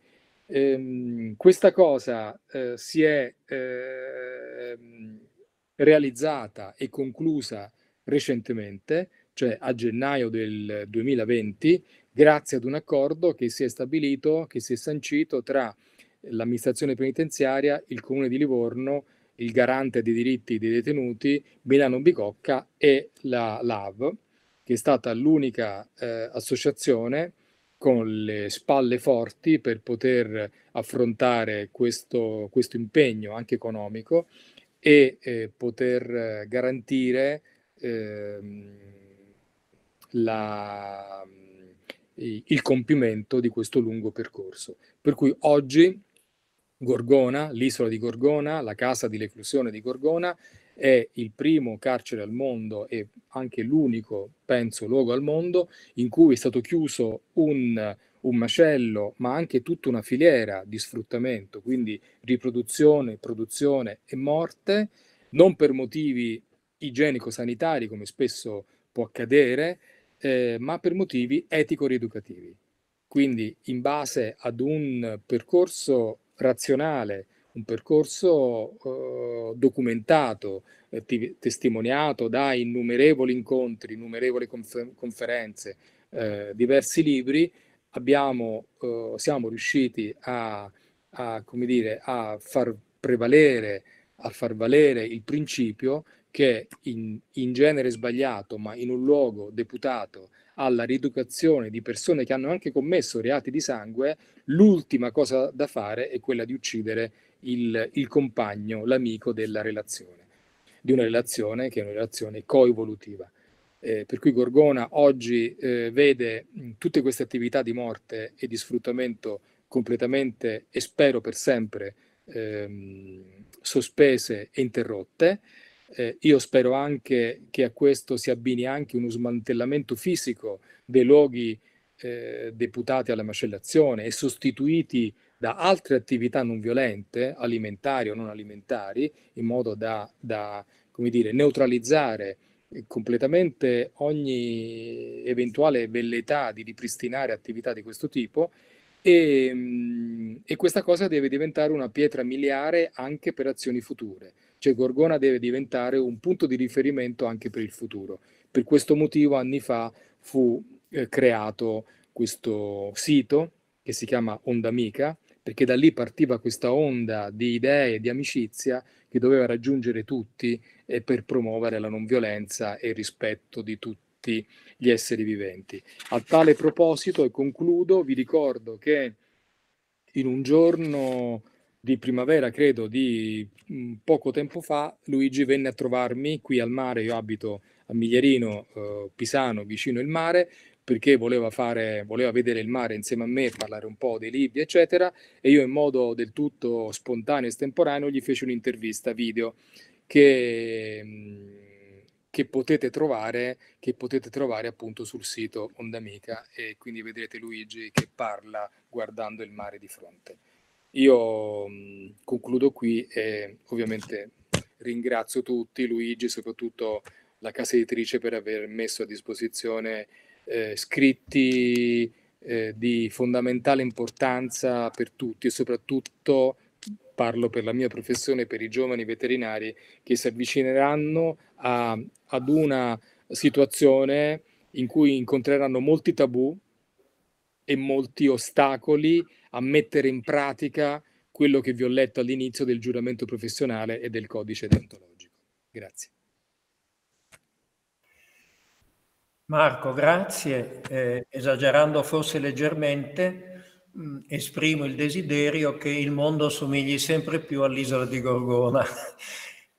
Ehm, questa cosa eh, si è eh, realizzata e conclusa recentemente, cioè a gennaio del 2020, grazie ad un accordo che si è stabilito, che si è sancito tra l'amministrazione penitenziaria, il comune di Livorno, il garante dei diritti dei detenuti, Milano Bicocca e la LAV, che è stata l'unica eh, associazione con le spalle forti per poter affrontare questo, questo impegno anche economico e eh, poter garantire eh, la, il compimento di questo lungo percorso. Per cui oggi Gorgona, l'isola di Gorgona, la casa di reclusione di Gorgona, è il primo carcere al mondo e anche l'unico, penso, luogo al mondo in cui è stato chiuso un, un macello, ma anche tutta una filiera di sfruttamento, quindi riproduzione, produzione e morte, non per motivi igienico-sanitari, come spesso può accadere, eh, ma per motivi etico-rieducativi. Quindi in base ad un percorso razionale, un percorso eh, documentato, eh, testimoniato da innumerevoli incontri, innumerevoli confer- conferenze, eh, diversi libri, abbiamo, eh, siamo riusciti a, a, dire, a far prevalere, a far valere il principio che in, in genere sbagliato, ma in un luogo deputato alla rieducazione di persone che hanno anche commesso reati di sangue, l'ultima cosa da fare è quella di uccidere il, il compagno, l'amico della relazione, di una relazione che è una relazione coevolutiva. Eh, per cui Gorgona oggi eh, vede tutte queste attività di morte e di sfruttamento completamente e spero per sempre ehm, sospese e interrotte. Eh, io spero anche che a questo si abbini anche uno smantellamento fisico dei luoghi eh, deputati alla macellazione e sostituiti da altre attività non violente, alimentari o non alimentari, in modo da, da dire, neutralizzare completamente ogni eventuale velleità di ripristinare attività di questo tipo e, mm, e, questa cosa deve diventare una pietra miliare anche per azioni future. Cioè Gorgona deve diventare un punto di riferimento anche per il futuro. Per questo motivo anni fa fu eh, creato questo sito che si chiama Onda Amica, perché da lì partiva questa onda di idee e di amicizia che doveva raggiungere tutti eh, per promuovere la non violenza e il rispetto di tutti gli esseri viventi. A tale proposito, e concludo, vi ricordo che in un giorno di primavera, credo, di mh, poco tempo fa, Luigi venne a trovarmi qui al mare, io abito a Miglierino, eh, Pisano, vicino il mare, perché voleva, fare, voleva vedere il mare insieme a me, parlare un po' dei libri, eccetera, e io in modo del tutto spontaneo e estemporaneo gli feci un'intervista video che, che, potete trovare, che potete trovare appunto sul sito Ondamica e quindi vedrete Luigi che parla guardando il mare di fronte. Io mh, concludo qui e ovviamente ringrazio tutti, Luigi, soprattutto la casa editrice per aver messo a disposizione eh, scritti eh, di fondamentale importanza per tutti e soprattutto parlo per la mia professione, per i giovani veterinari che si avvicineranno a, ad una situazione in cui incontreranno molti tabù e molti ostacoli a mettere in pratica quello che vi ho letto all'inizio del giuramento professionale e del codice deontologico. Grazie. Marco, grazie. Eh, esagerando forse leggermente, mh, mm, esprimo il desiderio che il mondo somigli sempre più all'isola di Gorgona.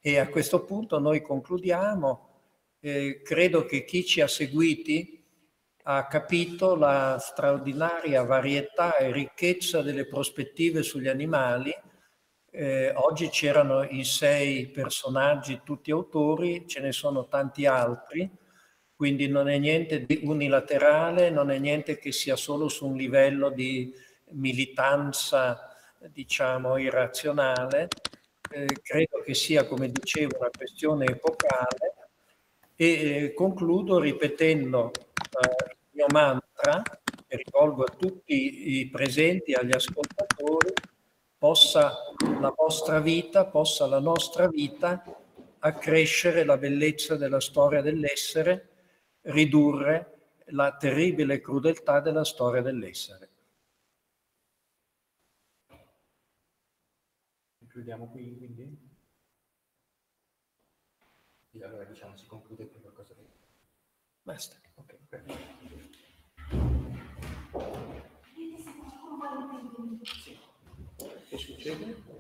E a questo punto noi concludiamo. Eh, credo che chi ci ha seguiti ha capito la straordinaria varietà e ricchezza delle prospettive sugli animali. Eh, oggi c'erano i sei personaggi, tutti autori, ce ne sono tanti altri, quindi non è niente di unilaterale, non è niente che sia solo su un livello di militanza, diciamo, irrazionale. Eh, credo che sia, come dicevo, una questione epocale e eh, concludo ripetendo eh, mio mantra, che rivolgo a tutti i presenti, agli ascoltatori, possa la vostra vita, possa la nostra vita accrescere la bellezza della storia dell'essere, ridurre la terribile crudeltà della storia dell'essere. Chiudiamo qui quindi? E allora diciamo si conclude con qualcosa di... Basta. Ok, perfetto. Che succede?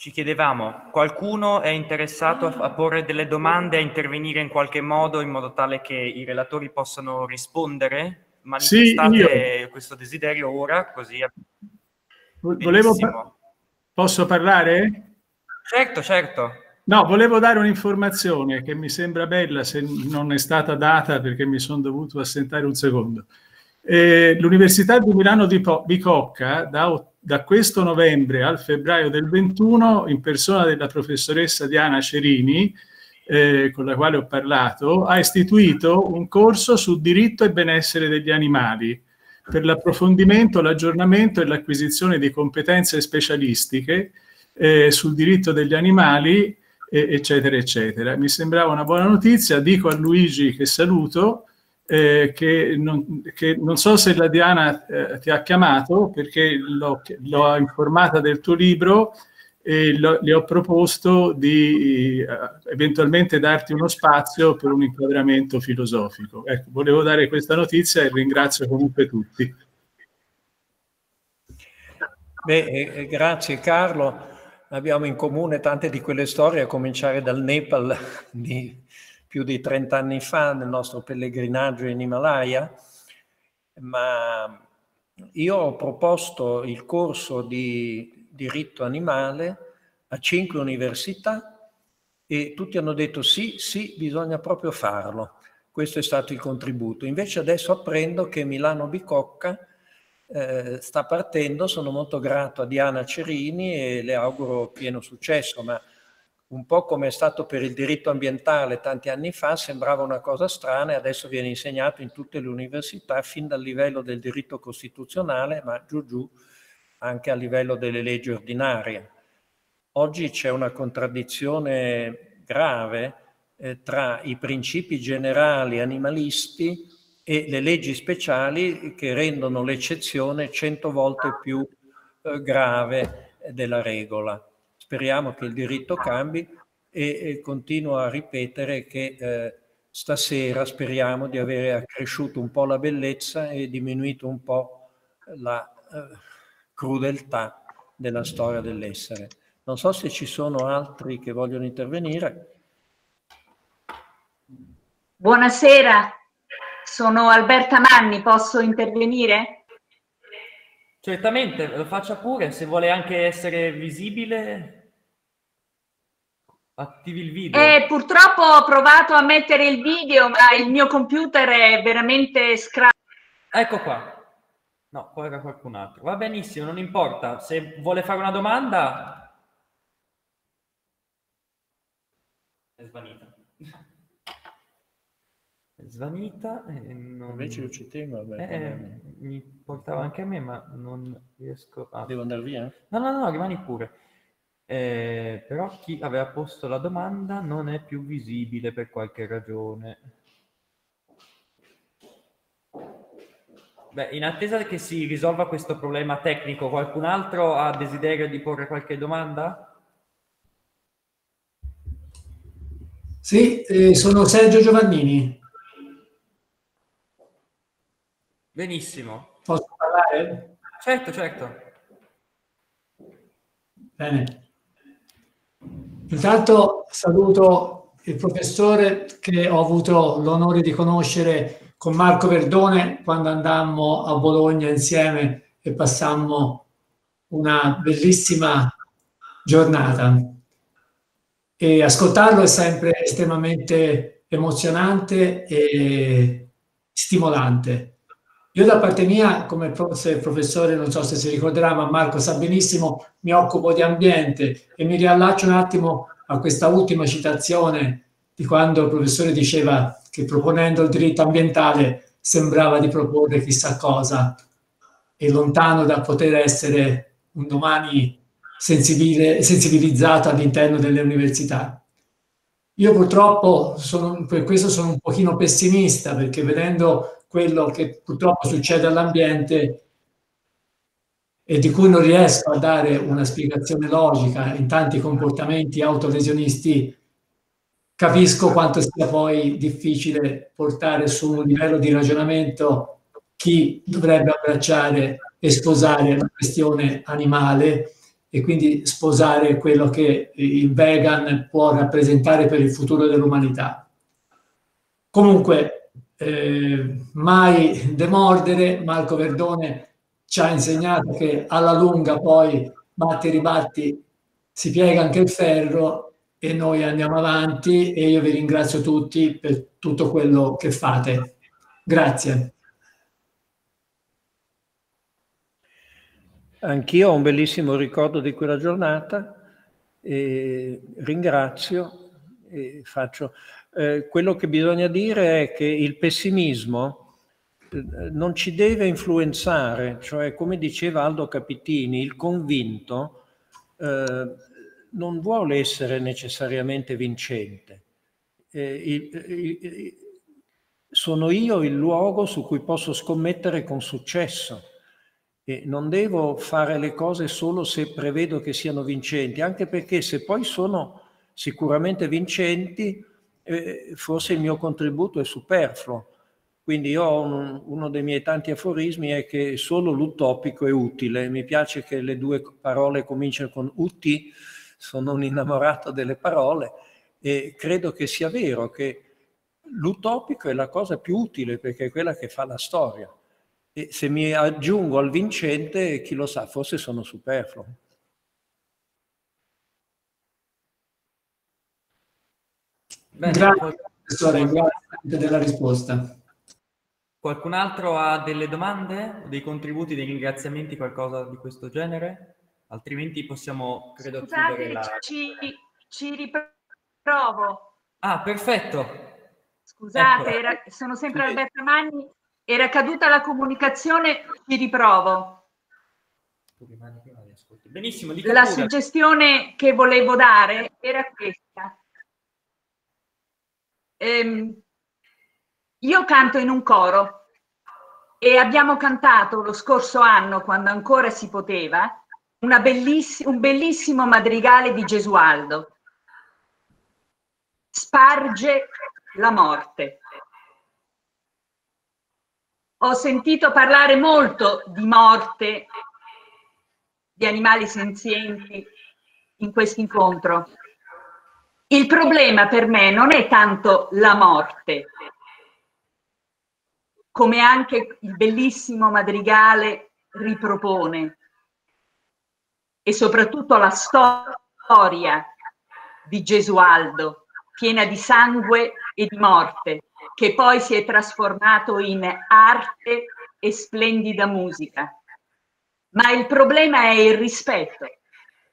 Ci chiedevamo, qualcuno è interessato a, a porre delle domande, a intervenire in qualche modo in modo tale che i relatori possano rispondere? Manifestate sì, questo desiderio ora, così... Volevo pa- posso parlare? Certo, certo. No, volevo dare un'informazione che mi sembra bella se non è stata data perché mi sono dovuto assentare un secondo. Eh, L'Università di Milano di Bicocca da, da, questo novembre al febbraio del 21 in persona della professoressa Diana Cerini eh, con la quale ho parlato ha istituito un corso su diritto e benessere degli animali per l'approfondimento, l'aggiornamento e l'acquisizione di competenze specialistiche eh, sul diritto degli animali eccetera eccetera. Mi sembrava una buona notizia, dico a Luigi che saluto eh, che, non, che, non, so se la Diana eh, ti ha chiamato perché l'ho, l'ho, informata del tuo libro e lo, le ho proposto di eh, eventualmente darti uno spazio per un inquadramento filosofico. Ecco, volevo dare questa notizia e ringrazio comunque tutti. Beh, eh, grazie Carlo. Abbiamo in comune tante di quelle storie, a cominciare dal Nepal di più di 30 anni fa nel nostro pellegrinaggio in Himalaya, ma io ho proposto il corso di diritto animale a cinque università e tutti hanno detto sì, sì, bisogna proprio farlo. Questo è stato il contributo. Invece adesso apprendo che Milano Bicocca eh, sta partendo, sono molto grato a Diana Cerini e le auguro pieno successo, ma un po' come è stato per il diritto ambientale tanti anni fa, sembrava una cosa strana e adesso viene insegnato in tutte le università, fin dal livello del diritto costituzionale, ma giù giù anche a livello delle leggi ordinarie. Oggi c'è una contraddizione grave eh, tra i principi generali animalisti e le leggi speciali che rendono l'eccezione cento volte più eh, grave della regola. Speriamo che il diritto cambi e, e continuo a ripetere che eh, stasera speriamo di avere accresciuto un po' la bellezza e diminuito un po' la eh, crudeltà della storia dell'essere. Non so se ci sono altri che vogliono intervenire. Buonasera, sono Alberta Manni, posso intervenire? Certamente, lo faccia pure, se vuole anche essere visibile Attivi il video. Eh, purtroppo ho provato a mettere il video, ma il mio computer è veramente scratch. Ecco qua. No, poi era qualcun altro. Va benissimo, non importa. Se vuole fare una domanda... È svanita. È svanita e non... Invece io ci tengo. Vabbè, eh, mi portava anche a me, ma non riesco a... Devo andare via? No, no, no, rimani pure. Eh, però chi aveva posto la domanda non è più visibile per qualche ragione. Beh, in attesa che si risolva questo problema tecnico, qualcun altro ha desiderio di porre qualche domanda? Sì, eh, sono Sergio Giovannini. Benissimo. Posso parlare? Certo, certo. Bene. Intanto saluto il professore che ho avuto l'onore di conoscere con Marco Verdone quando andammo a Bologna insieme e passammo una bellissima giornata. E ascoltarlo è sempre estremamente emozionante e stimolante. Io da parte mia, come il professore, non so se si ricorderà, ma Marco sa benissimo, mi occupo di ambiente e mi riallaccio un attimo a questa ultima citazione di quando il professore diceva che proponendo il diritto ambientale sembrava di proporre chissà cosa e lontano da poter essere un domani sensibilizzato all'interno delle università. Io purtroppo sono, per questo sono un pochino pessimista perché vedendo quello che purtroppo succede all'ambiente e di cui non riesco a dare una spiegazione logica in tanti comportamenti autolesionisti, capisco quanto sia poi difficile portare su un livello di ragionamento chi dovrebbe abbracciare e sposare la questione animale e quindi sposare quello che il vegan può rappresentare per il futuro dell'umanità. Comunque, eh, mai demordere. Marco Verdone ci ha insegnato che alla lunga poi batti e ribatti si piega anche il ferro e noi andiamo avanti e io vi ringrazio tutti per tutto quello che fate. Grazie. Anch'io ho un bellissimo ricordo di quella giornata e ringrazio e faccio eh, quello che bisogna dire è che il pessimismo eh, non ci deve influenzare, cioè come diceva Aldo Capitini, il convinto eh, non vuole essere necessariamente vincente. Eh, il, il, sono io il luogo su cui posso scommettere con successo e non devo fare le cose solo se prevedo che siano vincenti, anche perché se poi sono sicuramente vincenti, forse il mio contributo è superfluo. Quindi io un, uno dei miei tanti aforismi è che solo l'utopico è utile. Mi piace che le due parole cominciano con uti, sono un innamorato delle parole e credo che sia vero che l'utopico è la cosa più utile perché è quella che fa la storia. E se mi aggiungo al vincente, chi lo sa, forse sono superfluo. Bene, grazie professore, grazie della risposta. Qualcun altro ha delle domande, dei contributi, dei ringraziamenti, qualcosa di questo genere? Altrimenti possiamo, credo, Scusate, chiudere la... Ci, ci riprovo. Ah, perfetto. Scusate, era, sono sempre Alberta Magni. Era caduta la comunicazione, ci riprovo. Benissimo, la suggestione che volevo dare era questa ehm, io canto in un coro e abbiamo cantato lo scorso anno, quando ancora si poteva, belliss- un bellissimo madrigale di Gesualdo. Sparge la morte. Ho sentito parlare molto di morte di animali senzienti in questo incontro. Il problema per me non è tanto la morte, come anche il bellissimo madrigale ripropone, e soprattutto la storia di Gesualdo, piena di sangue e di morte, che poi si è trasformato in arte e splendida musica. Ma il problema è il rispetto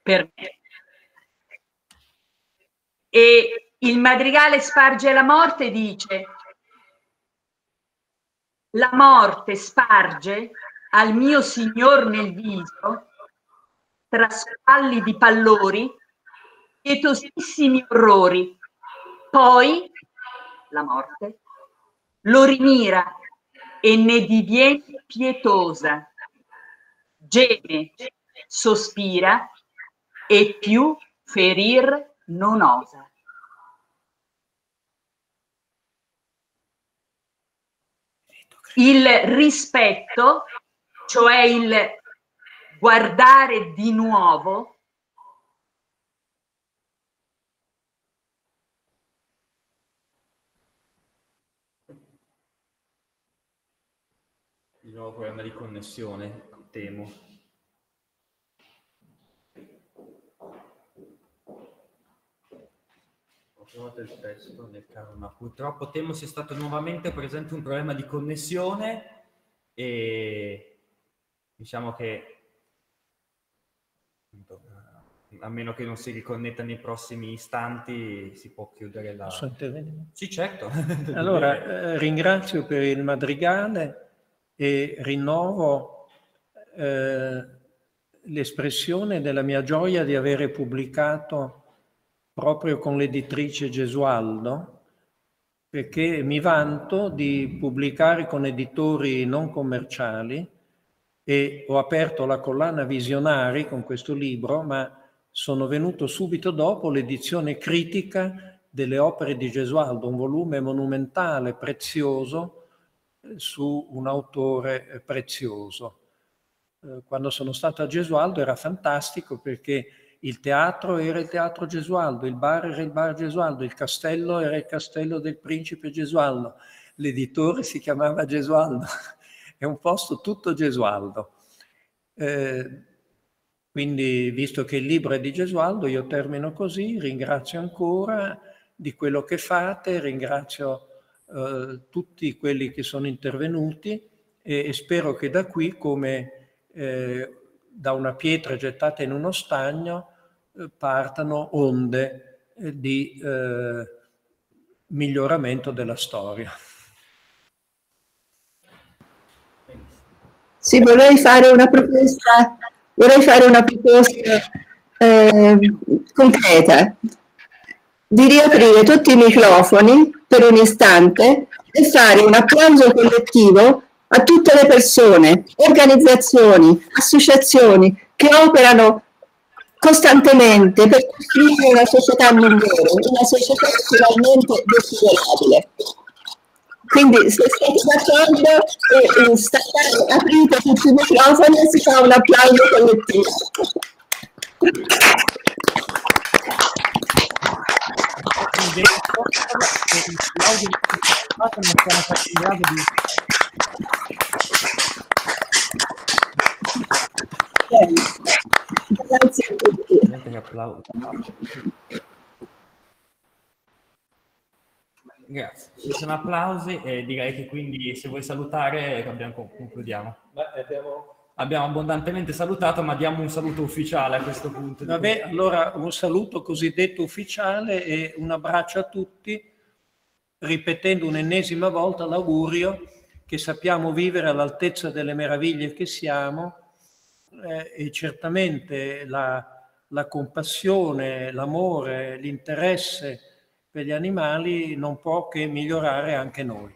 per me e il madrigale sparge la morte dice. La morte sparge al mio signor nel viso tra spalli di pallori pietosissimi orrori. Poi la morte lo rimira e ne diviene pietosa. Geme sospira e più ferir non osa. Il rispetto, cioè il guardare di nuovo di nuovo problema di connessione, temo. Trovato il testo nel carro, ma purtroppo temo sia stato nuovamente presente un problema di connessione e diciamo che a meno che non si riconnetta nei prossimi istanti, si può chiudere la... Posso intervenire? Sì, certo. allora, eh, ringrazio per il madrigale e rinnovo eh, l'espressione della mia gioia di avere pubblicato proprio con l'editrice Gesualdo, perché mi vanto di pubblicare con editori non commerciali e ho aperto la collana Visionari con questo libro, ma sono venuto subito dopo l'edizione critica delle opere di Gesualdo, un volume monumentale, prezioso, su un autore eh, prezioso. Eh, quando sono stato a Gesualdo era fantastico perché il teatro era il teatro Gesualdo, il bar era il bar Gesualdo, il castello era il castello del principe Gesualdo, l'editore si chiamava Gesualdo, è un posto tutto Gesualdo. Eh, quindi, visto che il libro è di Gesualdo, io termino così, ringrazio ancora di quello che fate, ringrazio eh, tutti quelli che sono intervenuti e, e spero che da qui, come eh, da una pietra gettata in uno stagno, eh, partano onde eh, di eh, miglioramento della storia. Sì, vorrei fare una proposta vorrei fare una proposta eh, concreta di riaprire tutti i microfoni per un istante e fare un applauso collettivo a tutte le persone, organizzazioni, associazioni che operano costantemente per costruire una società migliore, una società finalmente desiderabile. Quindi se siete d'accordo, eh, state, aprite tutti i microfoni e si fa un applauso collettivo. Grazie a tutti. Grazie. Ci sono applausi e direi che quindi se vuoi salutare abbiamo, concludiamo. Abbiamo... abbiamo... abbondantemente salutato, ma diamo un saluto ufficiale a questo punto. Vabbè, allora un saluto cosiddetto ufficiale e un abbraccio a tutti, ripetendo un'ennesima volta l'augurio che sappiamo vivere all'altezza delle meraviglie che siamo eh, e certamente la, la compassione, l'amore, l'interesse per gli animali non può che migliorare anche noi.